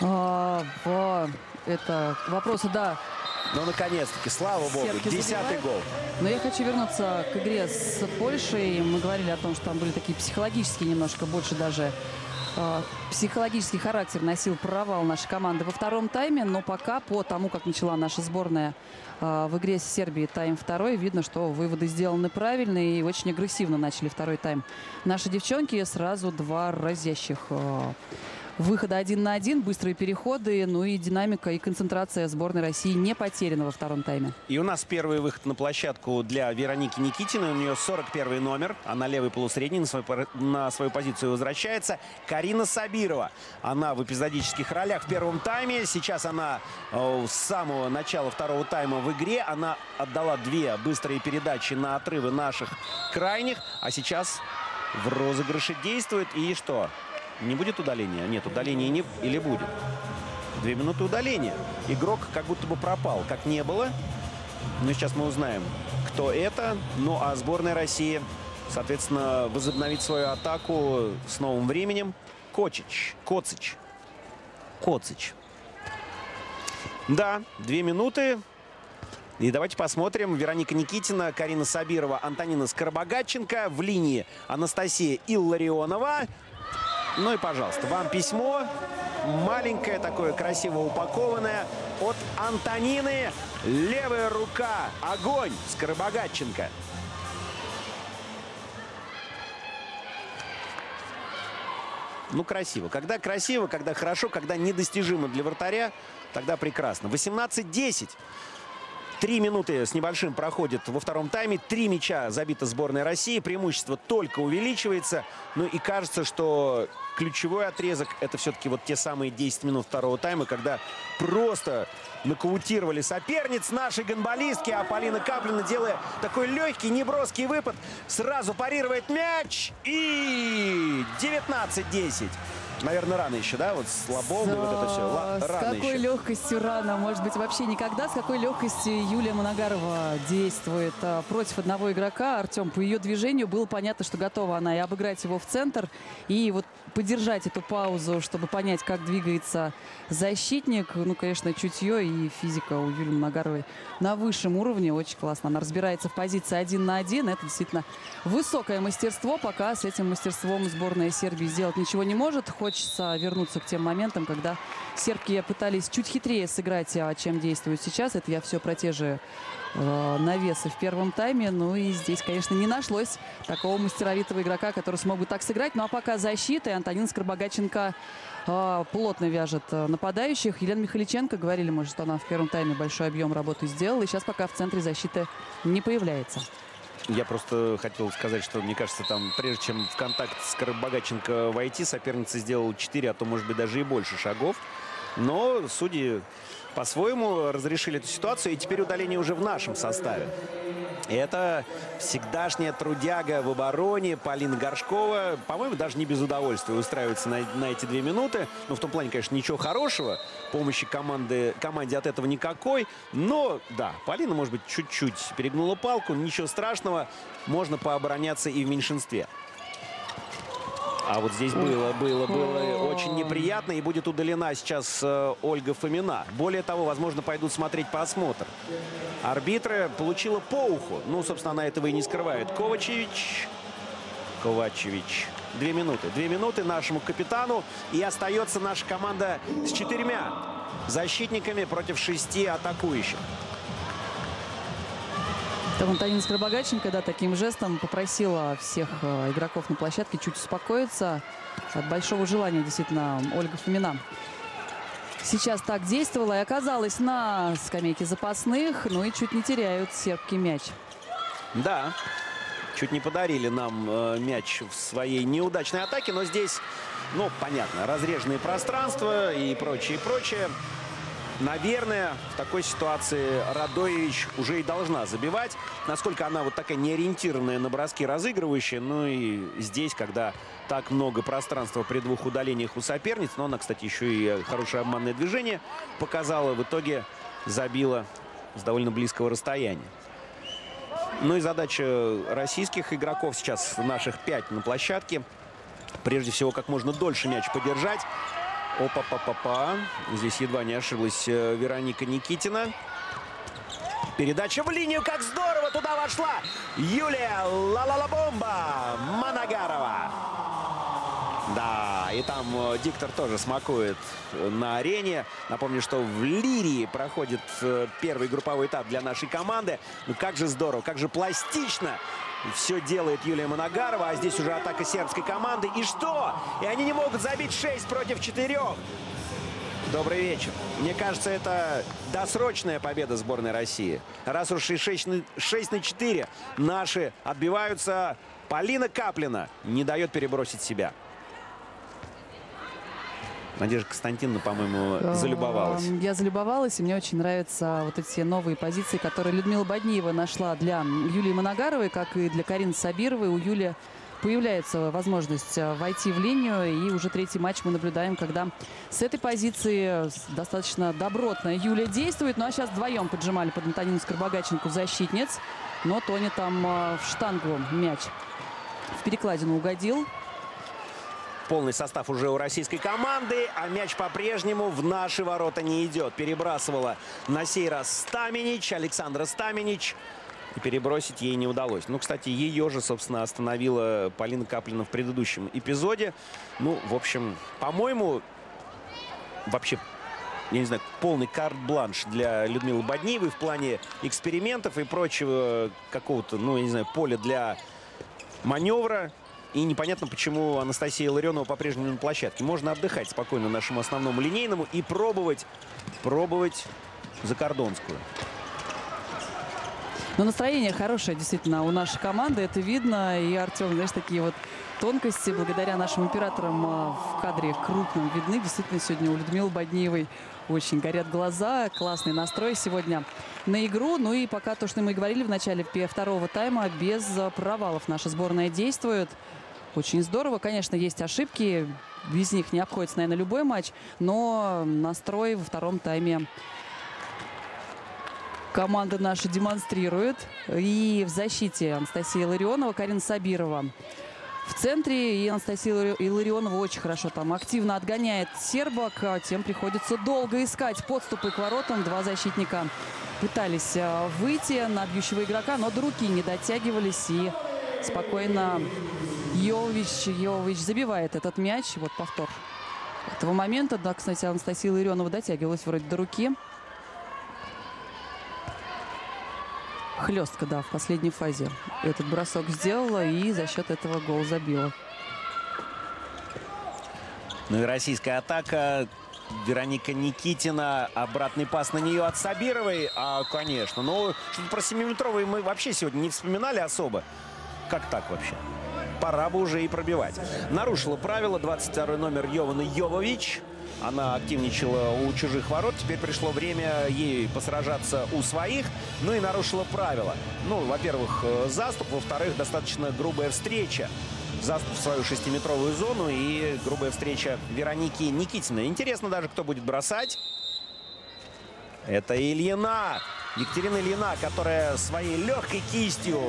А, во, это вопросы, да. Ну, наконец-таки, слава богу, десятый гол. Но я хочу вернуться к игре с Польшей. Мы говорили о том, что там были такие психологические немножко больше даже а, психологический характер носил провал нашей команды во втором тайме, но пока по тому, как начала наша сборная а, в игре с Сербией тайм второй, видно, что выводы сделаны правильные и очень агрессивно начали второй тайм. Наши девчонки сразу два разящих а, выхода один на один, быстрые переходы, ну и динамика и концентрация сборной России не потеряна во втором тайме. И у нас первый выход на площадку для Вероники Никитиной. У нее 41 номер. Она левый полусредний на свою, на свою позицию возвращается. Карина Сабирова. Она в эпизодических ролях в первом тайме. Сейчас она э, с самого начала второго тайма в игре. Она отдала две быстрые передачи на отрывы наших крайних. А сейчас в розыгрыше действует. И что? Не будет удаления? Нет, удаления не... Или будет? Две минуты удаления. Игрок как будто бы пропал, как не было. Но сейчас мы узнаем, кто это. Ну а сборная России, соответственно, возобновит свою атаку с новым временем. Кочич, Коцич, Коцич. Да, две минуты. И давайте посмотрим. Вероника Никитина, Карина Сабирова, Антонина Скоробогатченко. В линии Анастасия Илларионова. Ну и, пожалуйста, вам письмо. Маленькое такое, красиво упакованное. От Антонины. Левая рука. Огонь. Скоробогатченко. Ну, красиво. Когда красиво, когда хорошо, когда недостижимо для вратаря, тогда прекрасно. 18-10. Три минуты с небольшим проходит во втором тайме. Три мяча забита сборная России. Преимущество только увеличивается. Ну и кажется, что ключевой отрезок это все-таки вот те самые 10 минут второго тайма, когда просто нокаутировали соперниц нашей гонболистки. А Полина Каплина, делая такой легкий, неброский выпад, сразу парирует мяч. И 19-10. Наверное, рано еще, да? Вот слабо, и вот это все. Ла- С рано какой еще. легкостью рано, может быть, вообще никогда. С какой легкостью Юлия Моногарова действует а, против одного игрока. Артем, по ее движению было понятно, что готова она и обыграть его в центр, и вот поддержать эту паузу, чтобы понять, как двигается защитник. Ну, конечно, чутье и физика у Юлии Моногаровой на высшем уровне. Очень классно. Она разбирается в позиции один на один. Это действительно высокое мастерство. Пока с этим мастерством сборная Сербии сделать ничего не может. Хочется вернуться к тем моментам, когда сербки пытались чуть хитрее сыграть, а, чем действуют сейчас. Это я все про те же навесы в первом тайме. Ну и здесь, конечно, не нашлось такого мастеровитого игрока, который смог бы так сыграть. Ну а пока защита. И Антонин Скоробогатченко э, плотно вяжет э, нападающих. Елена Михаличенко, говорили мы, что она в первом тайме большой объем работы сделала. И сейчас пока в центре защиты не появляется. Я просто хотел сказать, что, мне кажется, там, прежде чем в контакт с Карабогаченко войти, соперница сделала 4, а то, может быть, даже и больше шагов. Но судьи по-своему разрешили эту ситуацию, и теперь удаление уже в нашем составе. Это всегдашняя трудяга в обороне Полина Горшкова. По-моему, даже не без удовольствия устраивается на, на эти две минуты. Ну, в том плане, конечно, ничего хорошего. Помощи команды, команде от этого никакой. Но, да, Полина, может быть, чуть-чуть перегнула палку. Ничего страшного. Можно пообороняться и в меньшинстве. А вот здесь было, было, было очень неприятно. И будет удалена сейчас э, Ольга Фомина. Более того, возможно, пойдут смотреть просмотр. Арбитры получила по уху. Ну, собственно, она этого и не скрывает. Ковачевич. Ковачевич. Две минуты. Две минуты нашему капитану. И остается наша команда с четырьмя защитниками против шести атакующих. Там Антонина Скоробогатченко, да, таким жестом попросила всех э, игроков на площадке чуть успокоиться. От большого желания, действительно, Ольга Фомина сейчас так действовала и оказалась на скамейке запасных. Ну и чуть не теряют сербки мяч. Да, чуть не подарили нам э, мяч в своей неудачной атаке, но здесь, ну, понятно, разреженные пространства и прочее, и прочее. Наверное, в такой ситуации Радоевич уже и должна забивать. Насколько она вот такая неориентированная на броски разыгрывающая. Ну и здесь, когда так много пространства при двух удалениях у соперниц, но она, кстати, еще и хорошее обманное движение показала, в итоге забила с довольно близкого расстояния. Ну и задача российских игроков сейчас, наших пять на площадке. Прежде всего, как можно дольше мяч подержать. Опа-па-па-па. Здесь едва не ошиблась э, Вероника Никитина. Передача в линию, как здорово туда вошла Юлия Ла-ла-ла-бомба Манагарова. Да, и там э, диктор тоже смакует э, на арене. Напомню, что в Лирии проходит первый групповой этап для нашей команды. Ну как же здорово, как же пластично все делает Юлия Моногарова. А здесь уже атака сербской команды. И что? И они не могут забить 6 против 4. Добрый вечер. Мне кажется, это досрочная победа сборной России. Раз уж и 6 на, 6 на 4 наши отбиваются, Полина Каплина не дает перебросить себя. Надежда Константиновна, по-моему, залюбовалась. Я залюбовалась, и мне очень нравятся вот эти новые позиции, которые Людмила Бодниева нашла для Юлии Моногаровой, как и для Карины Сабировой. У Юли появляется возможность э, войти в линию. И уже третий матч мы наблюдаем, когда с этой позиции достаточно добротно Юлия действует. Ну а сейчас вдвоем поджимали под Антонину Скорбогаченку защитниц. Но Тони там э, в штангу мяч в перекладину угодил. Полный состав уже у российской команды, а мяч по-прежнему в наши ворота не идет. Перебрасывала на сей раз Стаменич, Александра Стаменич. И перебросить ей не удалось. Ну, кстати, ее же, собственно, остановила Полина Каплина в предыдущем эпизоде. Ну, в общем, по-моему, вообще я не знаю, полный карт-бланш для Людмилы Бодниевой в плане экспериментов и прочего какого-то, ну, я не знаю, поля для маневра. И непонятно, почему Анастасия Ларионова по-прежнему на площадке. Можно отдыхать спокойно нашему основному линейному и пробовать, пробовать закордонскую. Но настроение хорошее действительно у нашей команды, это видно. И, Артем, знаешь, такие вот тонкости благодаря нашим операторам а, в кадре крупным видны. Действительно, сегодня у Людмилы Бодниевой очень горят глаза. Классный настрой сегодня на игру. Ну и пока то, что мы говорили в начале второго тайма, без провалов наша сборная действует. Очень здорово. Конечно, есть ошибки. Без них не обходится, наверное, любой матч. Но настрой во втором тайме команда наша демонстрирует. И в защите Анастасия Ларионова, Карина Сабирова. В центре и Анастасия Илларионова очень хорошо там активно отгоняет сербок. А тем приходится долго искать подступы к воротам. Два защитника пытались а, выйти на бьющего игрока, но до руки не дотягивались. И спокойно Йович, Йович забивает этот мяч. Вот повтор этого момента. Да, кстати, Анастасия Ларионова дотягивалась вроде до руки. Хлестка, да, в последней фазе этот бросок сделала и за счет этого гол забила. Ну и российская атака. Вероника Никитина. Обратный пас на нее от Сабировой. А, конечно. Ну, что-то про 7-метровые мы вообще сегодня не вспоминали особо. Как так вообще? Пора бы уже и пробивать. Нарушила правила 22 номер Йована Йовович. Она активничала у чужих ворот. Теперь пришло время ей посражаться у своих. Ну и нарушила правила. Ну, во-первых, э, заступ. Во-вторых, достаточно грубая встреча. Заступ в свою шестиметровую зону и грубая встреча Вероники Никитиной. Интересно даже, кто будет бросать. Это Ильина. Екатерина Ильина, которая своей легкой кистью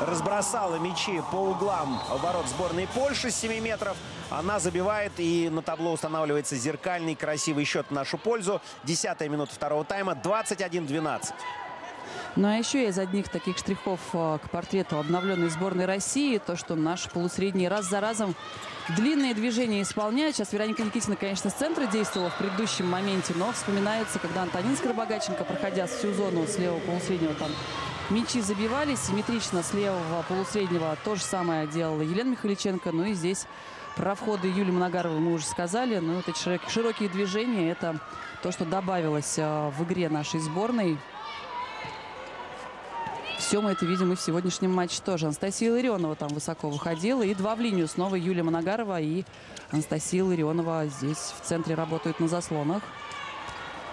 разбросала мячи по углам ворот сборной Польши с 7 метров. Она забивает и на табло устанавливается зеркальный красивый счет в нашу пользу. Десятая минута второго тайма. 21-12. Ну а еще из одних таких штрихов э, к портрету обновленной сборной России, то, что наши полусредние раз за разом длинные движения исполняют. Сейчас Вероника Никитина, конечно, с центра действовала в предыдущем моменте, но вспоминается, когда Антонин Скоробогаченко, проходя всю зону с левого полусреднего, там мячи забивались. Симметрично с левого полусреднего то же самое делала Елена Михаличенко. Ну и здесь про входы Юлии Моногаровой мы уже сказали. Эти широкие, широкие движения – это то, что добавилось э, в игре нашей сборной. Все мы это видим и в сегодняшнем матче тоже. Анастасия Ларионова там высоко выходила. И два в линию. Снова Юлия Моногарова и Анастасия Ларионова здесь в центре работают на заслонах.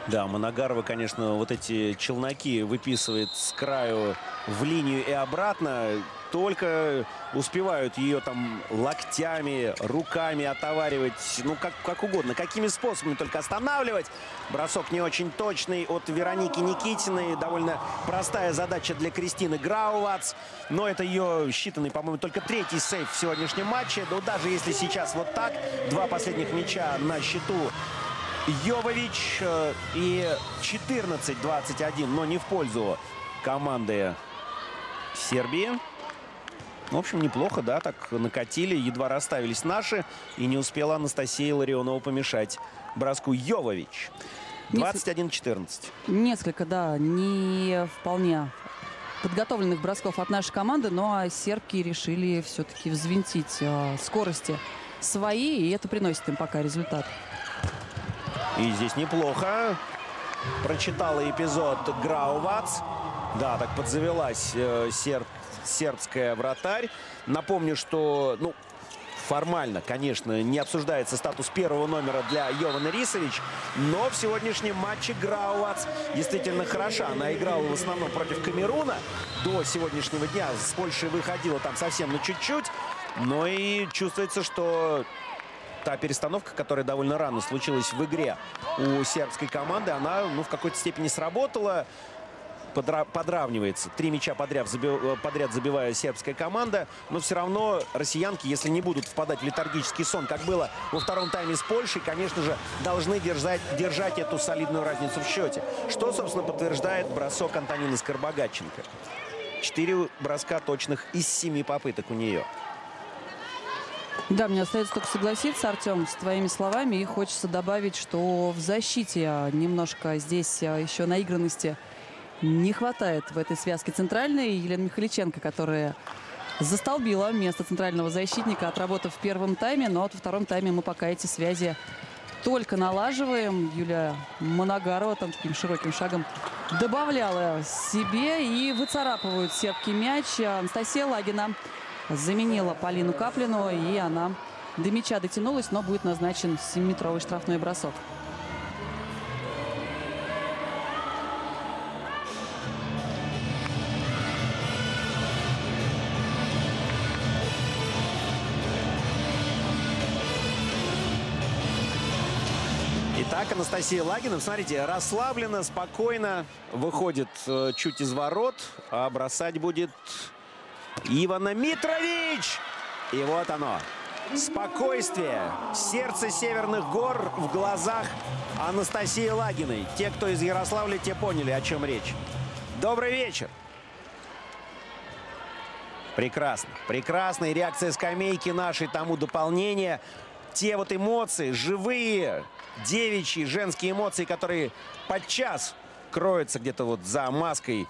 Да, Моногарова, конечно, вот эти челноки выписывает с краю в линию и обратно только успевают ее там локтями, руками отоваривать, ну, как, как угодно, какими способами только останавливать. Бросок не очень точный от Вероники Никитиной. Довольно простая задача для Кристины Граувац. Но это ее считанный, по-моему, только третий сейф в сегодняшнем матче. Но даже если сейчас вот так, два последних мяча на счету Йовович э, и 14-21, но не в пользу команды Сербии. В общем, неплохо, да, так накатили, едва расставились наши. И не успела Анастасия Ларионова помешать броску Йовович. 21-14. Несколько, да, не вполне подготовленных бросков от нашей команды, но а сербки решили все-таки взвинтить э, скорости свои, и это приносит им пока результат. И здесь неплохо. Прочитала эпизод Граувац. Да, так подзавелась э, серб сербская вратарь. Напомню, что, ну, формально, конечно, не обсуждается статус первого номера для Йована Рисович, но в сегодняшнем матче Грауац действительно хороша. Она играла в основном против Камеруна до сегодняшнего дня. С Польшей выходила там совсем на чуть-чуть. Но и чувствуется, что та перестановка, которая довольно рано случилась в игре у сербской команды, она ну, в какой-то степени сработала подравнивается. Три мяча подряд, заби, э, подряд забивая сербская команда. Но все равно россиянки, если не будут впадать в летаргический сон, как было во втором тайме с Польшей, конечно же, должны держать, держать эту солидную разницу в счете. Что, собственно, подтверждает бросок Антонины Скорбогатченко. Четыре броска точных из семи попыток у нее. Да, мне остается только согласиться, Артем, с твоими словами. И хочется добавить, что в защите немножко здесь а, еще наигранности не хватает в этой связке центральной. Елена Михаличенко, которая застолбила место центрального защитника, отработав в первом тайме. Но вот во втором тайме мы пока эти связи только налаживаем. Юлия Моногарова там таким широким шагом добавляла себе и выцарапывают сетки мяч. Анастасия Лагина заменила Полину Каплину, и она до мяча дотянулась, но будет назначен 7-метровый штрафной бросок. Анастасия Лагина, смотрите, расслабленно, спокойно выходит э, чуть из ворот, а бросать будет Ивана Митрович. И вот оно. Спокойствие. Сердце Северных гор в глазах Анастасии Лагиной. Те, кто из Ярославля, те поняли, о чем речь. Добрый вечер. Прекрасно. Прекрасная реакция скамейки нашей тому дополнение. Те вот эмоции, живые, девичьи, женские эмоции, которые подчас кроются где-то вот за маской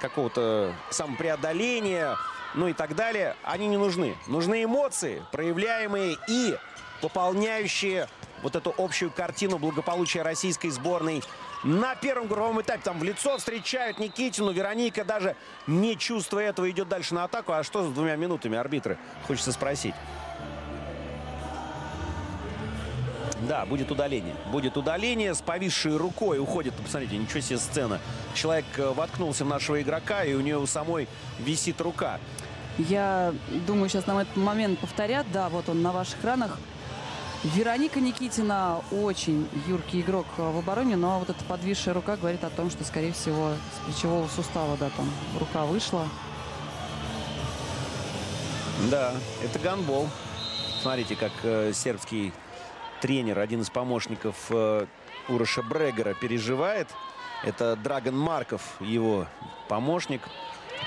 какого-то самопреодоления, ну и так далее, они не нужны. Нужны эмоции, проявляемые и пополняющие вот эту общую картину благополучия российской сборной на первом групповом этапе. Там в лицо встречают Никитину, Вероника даже не чувствуя этого идет дальше на атаку. А что с двумя минутами арбитры? Хочется спросить. Да, будет удаление. Будет удаление с повисшей рукой. Уходит, посмотрите, ничего себе сцена. Человек э, воткнулся в нашего игрока, и у нее у самой висит рука. Я думаю, сейчас нам этот момент повторят. Да, вот он на ваших экранах. Вероника Никитина очень юркий игрок в обороне, но вот эта подвисшая рука говорит о том, что, скорее всего, с плечевого сустава, да, там рука вышла. Да, это гандбол. Смотрите, как э, сербский тренер, один из помощников э, Уроша Брегера переживает. Это Драгон Марков, его помощник.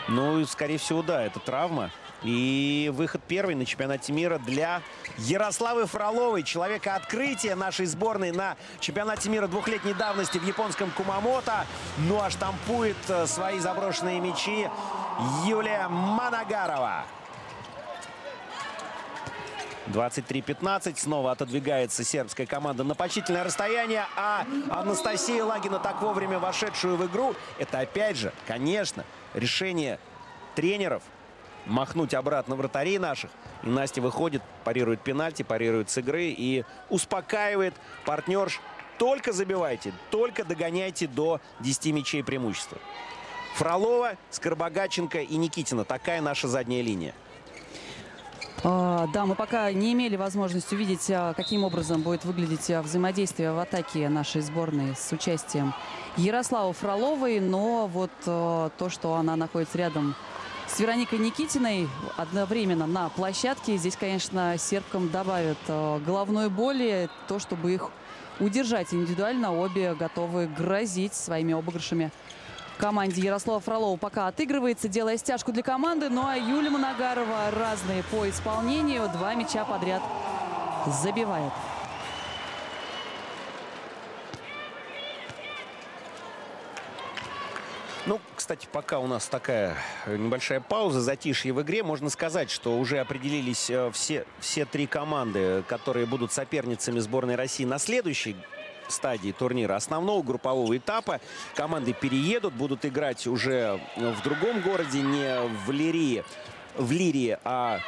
Ну, скорее всего, да, это травма. И выход первый на чемпионате мира для Ярославы Фроловой. Человека открытия нашей сборной на чемпионате мира двухлетней давности в японском Кумамото. Ну а штампует э, свои заброшенные мячи Юлия Манагарова. 23-15. Снова отодвигается сербская команда на почтительное расстояние. А Анастасия Лагина, так вовремя вошедшую в игру, это опять же, конечно, решение тренеров махнуть обратно вратарей наших. И Настя выходит, парирует пенальти, парирует с игры и успокаивает партнерш. Только забивайте, только догоняйте до 10 мячей преимущества. Фролова, Скорбогаченко и Никитина. Такая наша задняя линия. А, да, мы пока не имели возможности увидеть, а, каким образом будет выглядеть а, взаимодействие в атаке нашей сборной с участием Ярославы Фроловой. Но вот то, что она находится рядом с Вероникой Никитиной одновременно на площадке, здесь, конечно, сербкам добавят головной боли. То, чтобы их удержать индивидуально, обе готовы грозить своими обыгрышами команде Ярослава Фролова пока отыгрывается, делая стяжку для команды. Ну а Юлия Моногарова разные по исполнению. Два мяча подряд забивает. Ну, кстати, пока у нас такая небольшая пауза, затишье в игре, можно сказать, что уже определились э, все, все три команды, которые будут соперницами сборной России на следующий стадии турнира основного группового этапа. Команды переедут, будут играть уже в другом городе, не в Лирии, в Лирии, а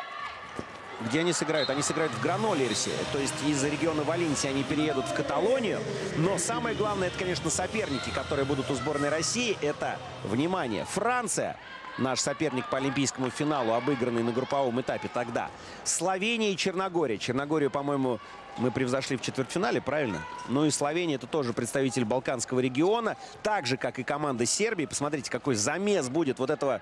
где они сыграют? Они сыграют в Гранолерсе. То есть из региона Валенсии они переедут в Каталонию. Но самое главное, это, конечно, соперники, которые будут у сборной России. Это, внимание, Франция, наш соперник по олимпийскому финалу, обыгранный на групповом этапе тогда. Словения и Черногория. Черногорию, по-моему, мы превзошли в четвертьфинале, правильно? Ну и Словения это тоже представитель Балканского региона. Так же, как и команда Сербии. Посмотрите, какой замес будет вот этого,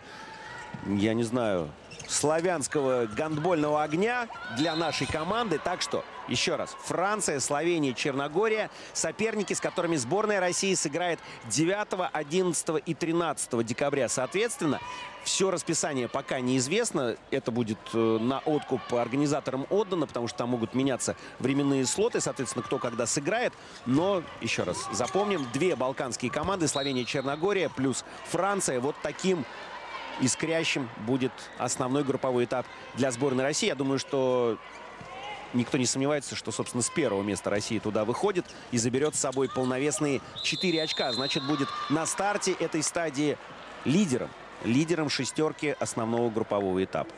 я не знаю, славянского гандбольного огня для нашей команды. Так что, еще раз, Франция, Словения, Черногория. Соперники, с которыми сборная России сыграет 9, 11 и 13 декабря. Соответственно, все расписание пока неизвестно. Это будет э, на откуп организаторам отдано, потому что там могут меняться временные слоты, соответственно, кто когда сыграет. Но, еще раз, запомним, две балканские команды, Словения, Черногория, плюс Франция. Вот таким искрящим будет основной групповой этап для сборной России. Я думаю, что никто не сомневается, что, собственно, с первого места России туда выходит и заберет с собой полновесные 4 очка. Значит, будет на старте этой стадии лидером. Лидером шестерки основного группового этапа.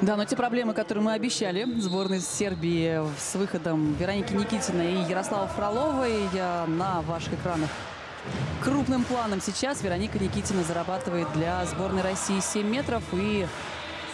Да, но те проблемы, которые мы обещали сборной Сербии с выходом Вероники Никитина и Ярослава Фроловой на ваших экранах крупным планом сейчас Вероника Никитина зарабатывает для сборной России 7 метров. И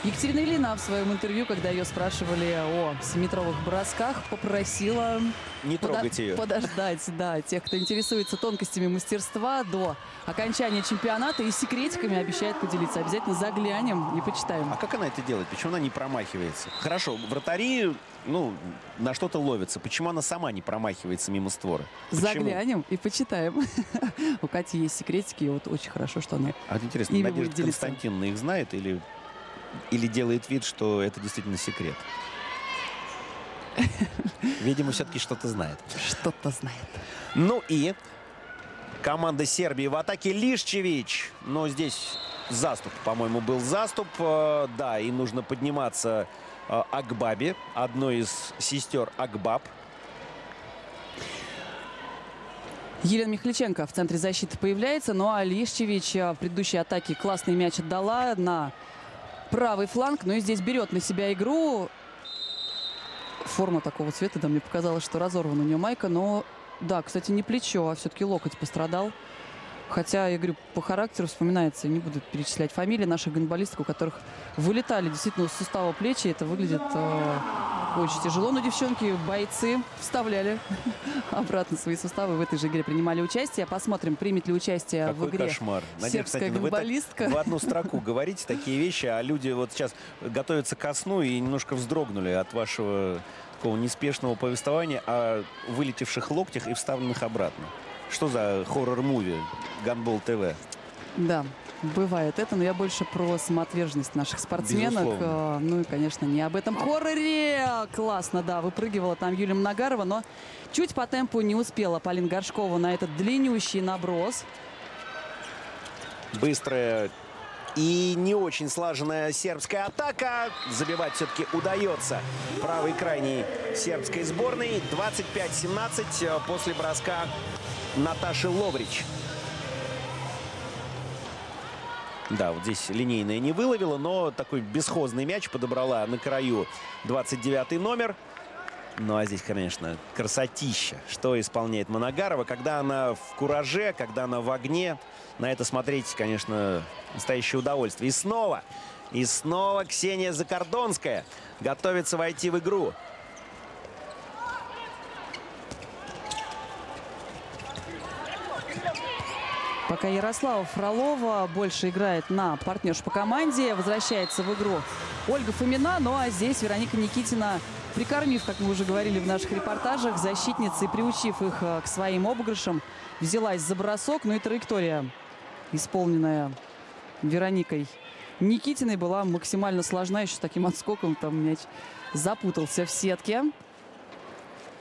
Екатерина Ильина в своем интервью, когда ее спрашивали о 7-метровых бросках, попросила не трогать подо ее. подождать [LAUGHS] да, тех, кто интересуется тонкостями мастерства до окончания чемпионата и секретиками обещает поделиться. Обязательно заглянем и почитаем. А как она это делает? Почему она не промахивается? Хорошо, вратари ну, на что-то ловится. Почему она сама не промахивается мимо створа? Почему? Заглянем и почитаем. [LAUGHS] У Кати есть секретики, и вот очень хорошо, что она А интересно, Надежда. Константиновна их знает или, или делает вид, что это действительно секрет? [LAUGHS] Видимо, все-таки что-то знает. что-то знает. Ну и команда Сербии в атаке Лишчевич. Но здесь заступ, по-моему, был заступ. Э, Да, и нужно подниматься э, Акбабе, одной из сестер Акбаб. Елена Михаличенко в центре защиты появляется, ну а Лишчевич э, в предыдущей атаке классный мяч отдала на правый фланг, но и здесь берет на себя игру. Форма такого цвета, да, мне показалось, что разорвана у нее майка, но да, кстати, не плечо, а все-таки локоть пострадал. Хотя, я говорю, по характеру вспоминается, не буду перечислять фамилии наших гонболисток, у которых вылетали действительно с сустава плечи. Это выглядит э, очень тяжело. Но девчонки, бойцы, вставляли [LAUGHS] обратно свои суставы в этой же игре, принимали участие. Посмотрим, примет ли участие в Какой игре кошмар. Надежда сербская Константиновна, вы так гонболистка. в одну [LAUGHS] строку говорите такие вещи, а люди вот сейчас готовятся ко сну и немножко вздрогнули от вашего такого неспешного повествования о вылетевших локтях и вставленных обратно. Что за хоррор-муви Ганбол ТВ? Да, бывает это, но я больше про самоотверженность наших спортсменок. Безусловно. Э, Ну и, конечно, не об этом хорроре. Классно, да, выпрыгивала там Юлия Нагарова, но чуть по темпу не успела Полина Горшкова на этот длиннющий наброс. Быстрая и не очень слаженная сербская атака. Забивать все-таки удается правый крайний сербской сборной. 25-17 э, после броска Наташи Ловрич. Да, вот здесь линейная не выловила, но такой бесхозный мяч подобрала на краю 29 номер. Ну, а здесь, конечно, красотища. Что исполняет Моногарова. Когда она в кураже, когда она в огне, на это смотреть, конечно, настоящее удовольствие. И снова, и снова Ксения Закордонская готовится войти в игру. Пока Ярослава Фролова больше играет на партнерш по команде. Возвращается в игру Ольга Фомина. Ну а здесь Вероника Никитина, прикормив, как мы уже говорили в наших репортажах, защитницы и приучив их э, к своим обыгрышам, взялась за бросок. Ну и траектория, исполненная Вероникой Никитиной, была максимально сложна. Еще с таким отскоком там мяч запутался в сетке.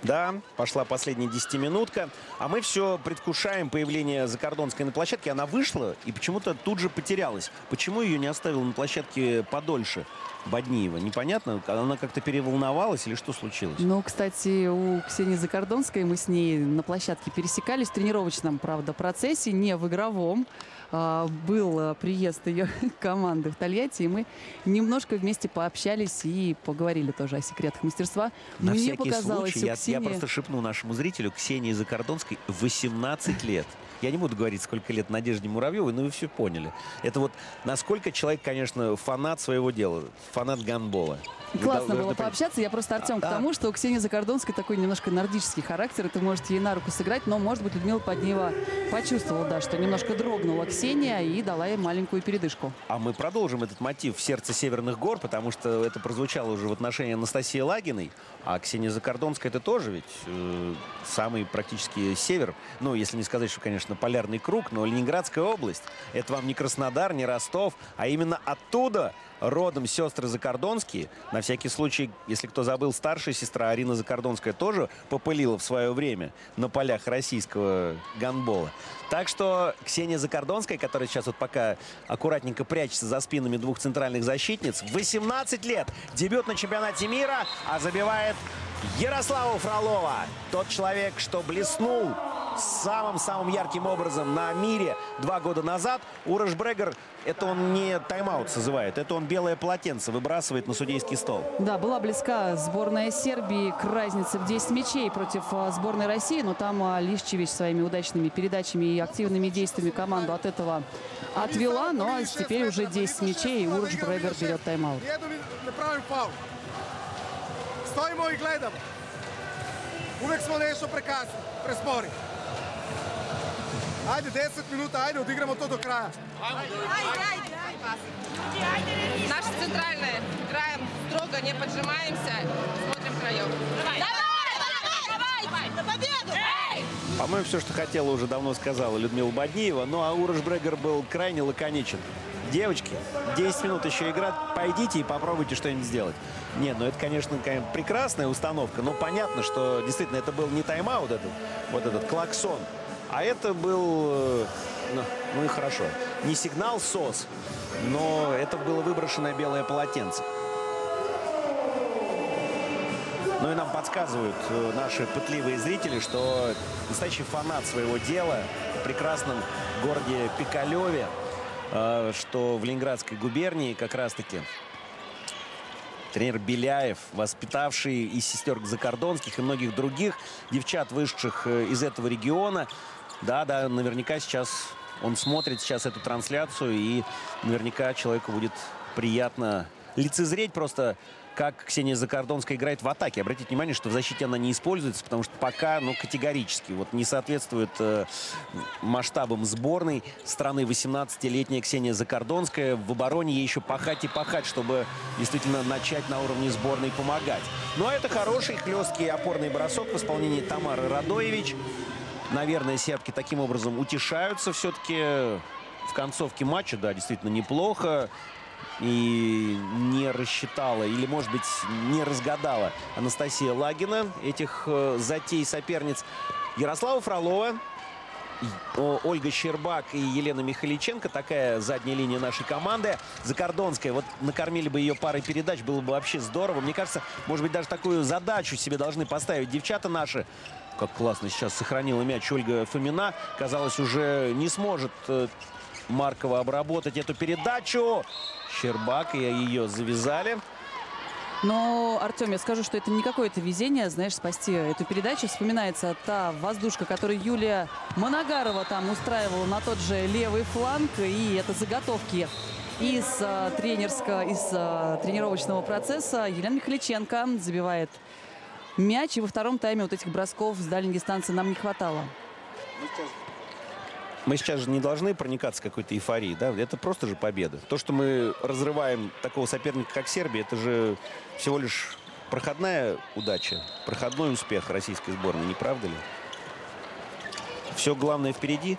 Да, пошла последняя десятиминутка. А мы все предвкушаем появление Закордонской на площадке. Она вышла и почему-то тут же потерялась. Почему ее не оставил на площадке подольше Бодниева? Непонятно. Она как-то переволновалась или что случилось? Ну, кстати, у Ксении Закордонской мы с ней на площадке пересекались в тренировочном, правда, процессе, не в игровом. А, Был а, приезд ее [LAUGHS] команды в Тольятти, и мы немножко вместе пообщались и поговорили тоже о секретах мастерства. На Мне всякий показалось, случай, я, Ксении Я просто шепну нашему зрителю, Ксении Закордонской 18 лет. Я не буду говорить, сколько лет Надежде Муравьевой, но вы все поняли. Это вот насколько человек, конечно, фанат своего дела, фанат гандбола. Классно было пообщаться. Я просто, Артем, А, к тому, что у Ксении Закордонской такой немножко нордический характер. и Ты можете ей на руку сыграть, но, может быть, Людмила Поднева почувствовала, да, что немножко дрогнула Ксения и дала ей маленькую передышку. А мы продолжим этот мотив в сердце Северных гор, потому что это прозвучало уже в отношении Анастасии Лагиной. А Ксения Закордонская это тоже ведь э, самый практически север. Ну, если не сказать, что, конечно, полярный круг, но Ленинградская область. Это вам не Краснодар, не Ростов, а именно оттуда родом сестры Закордонские. На всякий случай, если кто забыл, старшая сестра Арина Закордонская тоже попылила в свое время на полях российского гандбола. Так что Ксения Закордонская, которая сейчас вот пока аккуратненько прячется за спинами двух центральных защитниц, 18 лет, дебют на чемпионате мира, а забивает Ярослава Фролова. Тот человек, что блеснул самым-самым ярким образом на мире два года назад. Ураж Брегер, это он не тайм-аут созывает, это он белое полотенце выбрасывает на судейский стол. Да, была близка сборная Сербии к разнице в 10 мячей против а, сборной России, но там а, Лишчевич своими удачными передачами и активными действиями команду от этого отвела, но теперь уже 10 мячей, и Урдж Брегер берет тайм-аут. Nijednom ne pravim faul. Stojimo i gledamo. Uvek Ajde, 10 minuta, ajde, odigramo to do kraja. Наши центральные. Играем строго, не поджимаемся. Смотрим краем. Давай! Давай! На победу! По-моему, все, что хотела, уже давно сказала Людмила Бадниева. Ну, а Ураж Брегер был крайне лаконичен. Девочки, 10 минут еще играть, пойдите и попробуйте что-нибудь сделать. Нет, ну это, конечно, конечно, прекрасная установка, но понятно, что действительно это был не тайм-аут, этот, вот этот клаксон, а это был, э, ну, ну и хорошо, не сигнал СОС, но это было выброшенное белое полотенце. Ну и нам подсказывают э, наши пытливые зрители, что настоящий фанат своего дела в прекрасном городе Пикалеве, э, что в Ленинградской губернии как раз-таки тренер Беляев, воспитавший и сестер Закордонских, и многих других девчат, вышедших из этого региона. Да, да, наверняка сейчас он смотрит сейчас эту трансляцию, и наверняка человеку будет приятно лицезреть просто, как Ксения Закордонская играет в атаке. Обратите внимание, что в защите она не используется, потому что пока, ну, категорически, вот не соответствует э, масштабам сборной страны 18-летняя Ксения Закордонская. В обороне ей еще пахать и пахать, чтобы действительно начать на уровне сборной помогать. Ну, а это хороший, хлесткий опорный бросок в исполнении Тамары Радоевич. Наверное, сербки таким образом утешаются все-таки в концовке матча. Да, действительно неплохо. И не рассчитала, или, может быть, не разгадала Анастасия Лагина этих э, затей соперниц. Ярослава Фролова, Ольга Щербак и Елена Михаличенко. Такая задняя линия нашей команды. Закордонская. Вот накормили бы ее парой передач, было бы вообще здорово. Мне кажется, может быть, даже такую задачу себе должны поставить девчата наши. Как классно сейчас сохранила мяч Ольга Фомина. Казалось, уже не сможет э, Маркова обработать эту передачу. Щербак и ее завязали. Но, Артем, я скажу, что это не какое-то везение, знаешь, спасти эту передачу. Вспоминается та воздушка, которую Юлия Моногарова там устраивала на тот же левый фланг. И это заготовки из а, тренерского, из а, тренировочного процесса. Елена Михаличенко забивает мяч. И во втором тайме вот этих бросков с дальней дистанции нам не хватало. Мы сейчас же не должны проникаться какой-то эйфорией, да? Это просто же победа. То, что мы разрываем такого соперника, как Сербия, это же всего лишь проходная удача, проходной успех российской сборной, не правда ли? Все главное впереди.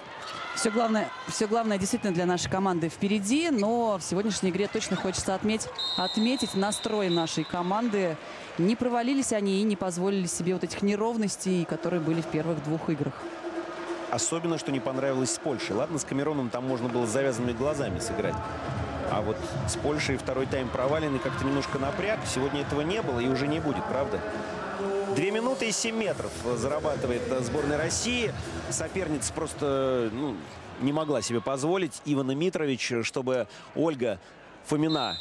Все главное, все главное действительно для нашей команды впереди, но в сегодняшней игре точно хочется отметить, отметить настрой нашей команды. Не провалились они и не позволили себе вот этих неровностей, которые были в первых двух играх. Особенно, что не понравилось с Польшей. Ладно, с Камероном там можно было с завязанными глазами сыграть. А вот с Польшей второй тайм проваленный как-то немножко напряг. Сегодня этого не было и уже не будет, правда? Две минуты и 7 метров зарабатывает сборная России. Соперница просто ну, не могла себе позволить. Ивана Митрович, чтобы Ольга Фомина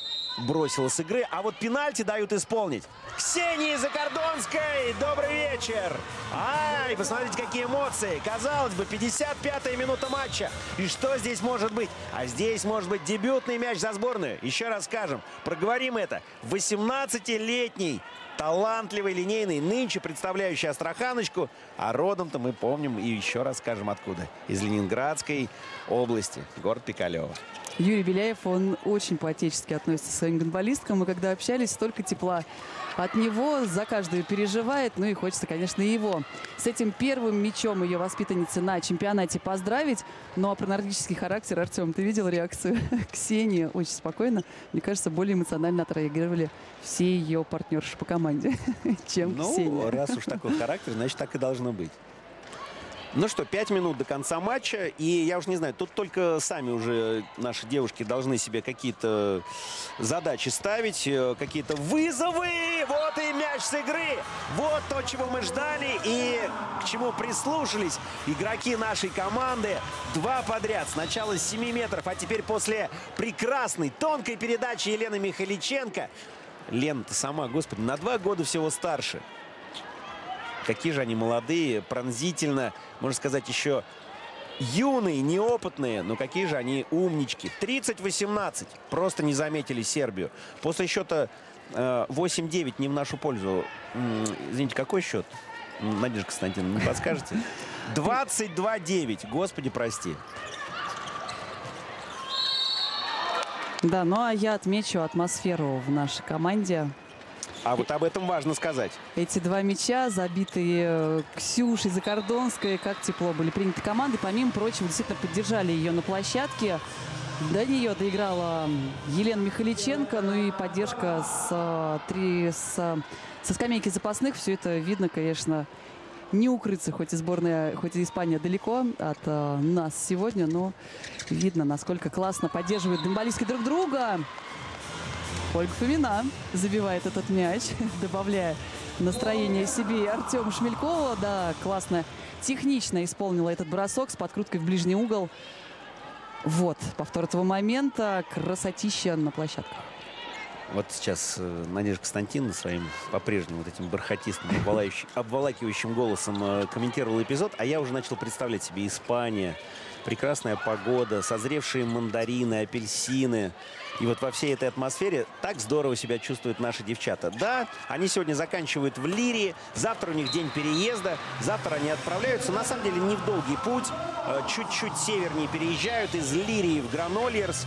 бросила с игры. А вот пенальти дают исполнить. Ксении Закордонской! Добрый вечер! Ай, посмотрите, какие эмоции! Казалось бы, 55-я минута матча. И что здесь может быть? А здесь может быть дебютный мяч за сборную. Еще раз скажем, проговорим это. 18-летний талантливый, линейный, нынче представляющий Астраханочку. А родом-то мы помним и еще раз скажем откуда. Из Ленинградской области, город Пикалево. Юрий Беляев, он очень по-отечески относится к своим гонболисткам. Мы когда общались, столько тепла от него, за каждую переживает. Ну и хочется, конечно, его с этим первым мячом ее воспитанницы на чемпионате поздравить. Ну а про нордический характер, Артем, ты видел реакцию [LAUGHS] Ксении? Очень спокойно. Мне кажется, более эмоционально отреагировали все ее партнерши по команде, [LAUGHS] чем ну, Ксения. раз уж такой характер, значит, так и должно быть. Ну что, пять минут до конца матча. И я уже не знаю, тут только сами уже наши девушки должны себе какие-то задачи ставить, э, какие-то вызовы. Вот и мяч с игры. Вот то, чего мы ждали и к чему прислушались игроки нашей команды. Два подряд. Сначала с 7 метров, а теперь после прекрасной, тонкой передачи Елены Михаличенко. Лена-то сама, господи, на два года всего старше. Какие же они молодые, пронзительно, можно сказать, еще юные, неопытные, но какие же они умнички. 30-18. Просто не заметили Сербию. После счета э, 8-9 не в нашу пользу. Извините, какой счет? Надежда Константиновна, не подскажете? 22-9. Господи, прости. Да, ну а я отмечу атмосферу в нашей команде. А вот об этом важно сказать. Эти два мяча, забитые э, Ксюшей Закордонской, как тепло были приняты команды. Помимо прочего, действительно поддержали ее на площадке. До нее доиграла Елена Михаличенко, ну и поддержка с, э, три, с, со скамейки запасных. Все это видно, конечно, не укрыться, хоть и сборная, хоть и Испания далеко от э, нас сегодня, но видно, насколько классно поддерживают дымболистки друг друга. Ольга Фомина забивает этот мяч, [LAUGHS] добавляя настроение себе. И Артем Шмелькова, да, классно, технично исполнила этот бросок с подкруткой в ближний угол. Вот, повтор этого момента. Красотища на площадках. Вот сейчас э, Надежда Константиновна своим по-прежнему вот этим бархатистым, обволакивающим голосом э, комментировала эпизод, а я уже начал представлять себе Испания, прекрасная погода, созревшие мандарины, апельсины. И вот во всей этой атмосфере так здорово себя чувствуют наши девчата. Да, они сегодня заканчивают в Лирии, завтра у них день переезда, завтра они отправляются, на самом деле, не в долгий путь, э, чуть-чуть севернее переезжают из Лирии в Гранольерс.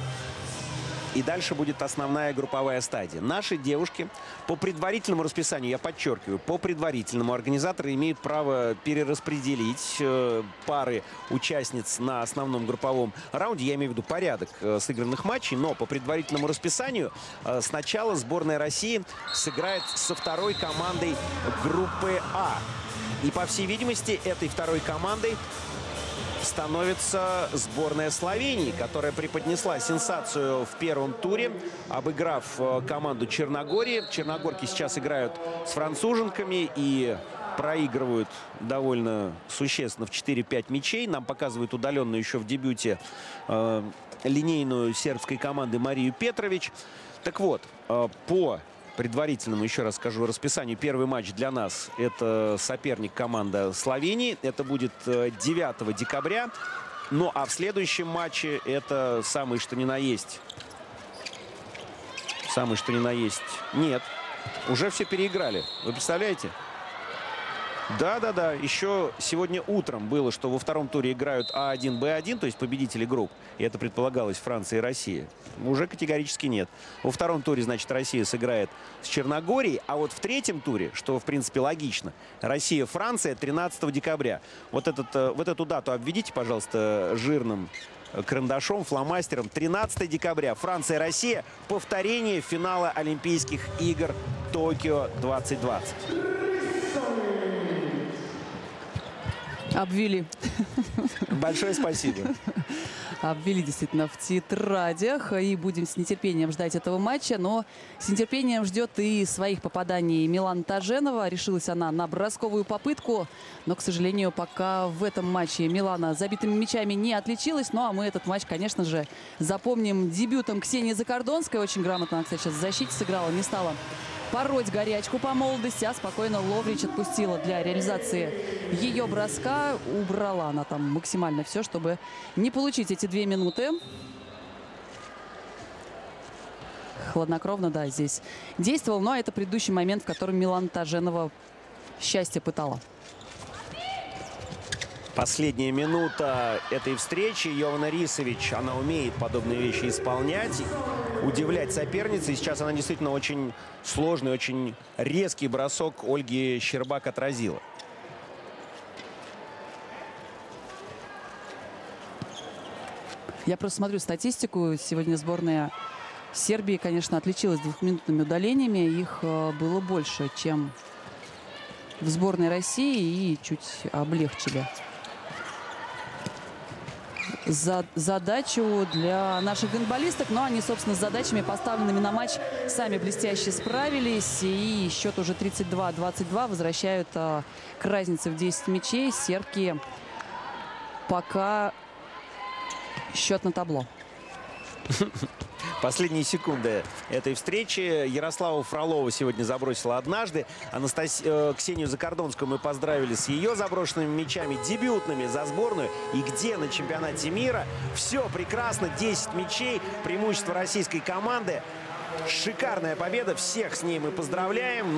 И дальше будет основная групповая стадия. Наши девушки по предварительному расписанию, я подчеркиваю, по предварительному организаторы имеют право перераспределить э, пары участниц на основном групповом раунде. Я имею в виду порядок э, сыгранных матчей, но по предварительному расписанию э, сначала сборная России сыграет со второй командой группы А. И, по всей видимости, этой второй командой становится сборная Словении, которая преподнесла сенсацию в первом туре, обыграв э, команду Черногории. Черногорки сейчас играют с француженками и проигрывают довольно существенно в 4-5 мячей. Нам показывают удаленно еще в дебюте э, линейную сербской команды Марию Петрович. Так вот, э, по предварительному, еще раз скажу, расписанию. Первый матч для нас – это соперник команда Словении. Это будет 9 э, декабря. Ну, а в следующем матче это самый что ни на есть. Самый что ни на есть. Нет. Уже все переиграли. Вы представляете? Да-да-да, еще сегодня утром было, что во втором туре играют А1, Б1, то есть победители групп. И это предполагалось Франция и Россия. Уже категорически нет. Во втором туре, значит, Россия сыграет с Черногорией, а вот в третьем туре, что, в принципе, логично, Россия-Франция 13 декабря. Вот, этот, э, вот эту дату обведите, пожалуйста, жирным карандашом, фломастером. 13 декабря. Франция-Россия. Повторение финала Олимпийских игр Токио 2020. Обвели. Большое спасибо. обвели действительно в тетрадях. И будем с нетерпением ждать этого матча. Но с нетерпением ждет и своих попаданий Милан Таженова. Решилась она на бросковую попытку. Но, к сожалению, пока в этом матче Милана забитыми мячами не отличилась. Ну а мы этот матч, конечно же, запомним дебютом Ксении Закордонской. Очень грамотно она, кстати, сейчас в защите сыграла. Не стала пороть горячку по молодости, а спокойно Ловрич отпустила для реализации ее броска. Убрала она там максимально все, чтобы не получить эти две минуты. Хладнокровно, да, здесь действовал. Но это предыдущий момент, в котором Милан Таженова счастье пытала. Последняя минута этой встречи. Йована Рисович, она умеет подобные вещи исполнять, удивлять соперницы. И сейчас она действительно очень сложный, очень резкий бросок Ольги Щербак отразила. Я просто смотрю статистику. Сегодня сборная Сербии, конечно, отличилась двухминутными удалениями. Их э, было больше, чем в сборной России и чуть облегчили за задачу для наших гандболисток. Но они, собственно, с задачами, поставленными на матч, сами блестяще справились. И счет уже 32-22 возвращают а, к разнице в 10 мячей. Сербки пока счет на табло. [LAUGHS] Последние секунды этой встречи. Ярослава Фролова сегодня забросила однажды. Анастас... Э, Ксению Закордонскую мы поздравили с ее заброшенными мячами, дебютными за сборную. И где на чемпионате мира? Все прекрасно, 10 мячей, преимущество российской команды. Шикарная победа, всех с ней мы поздравляем.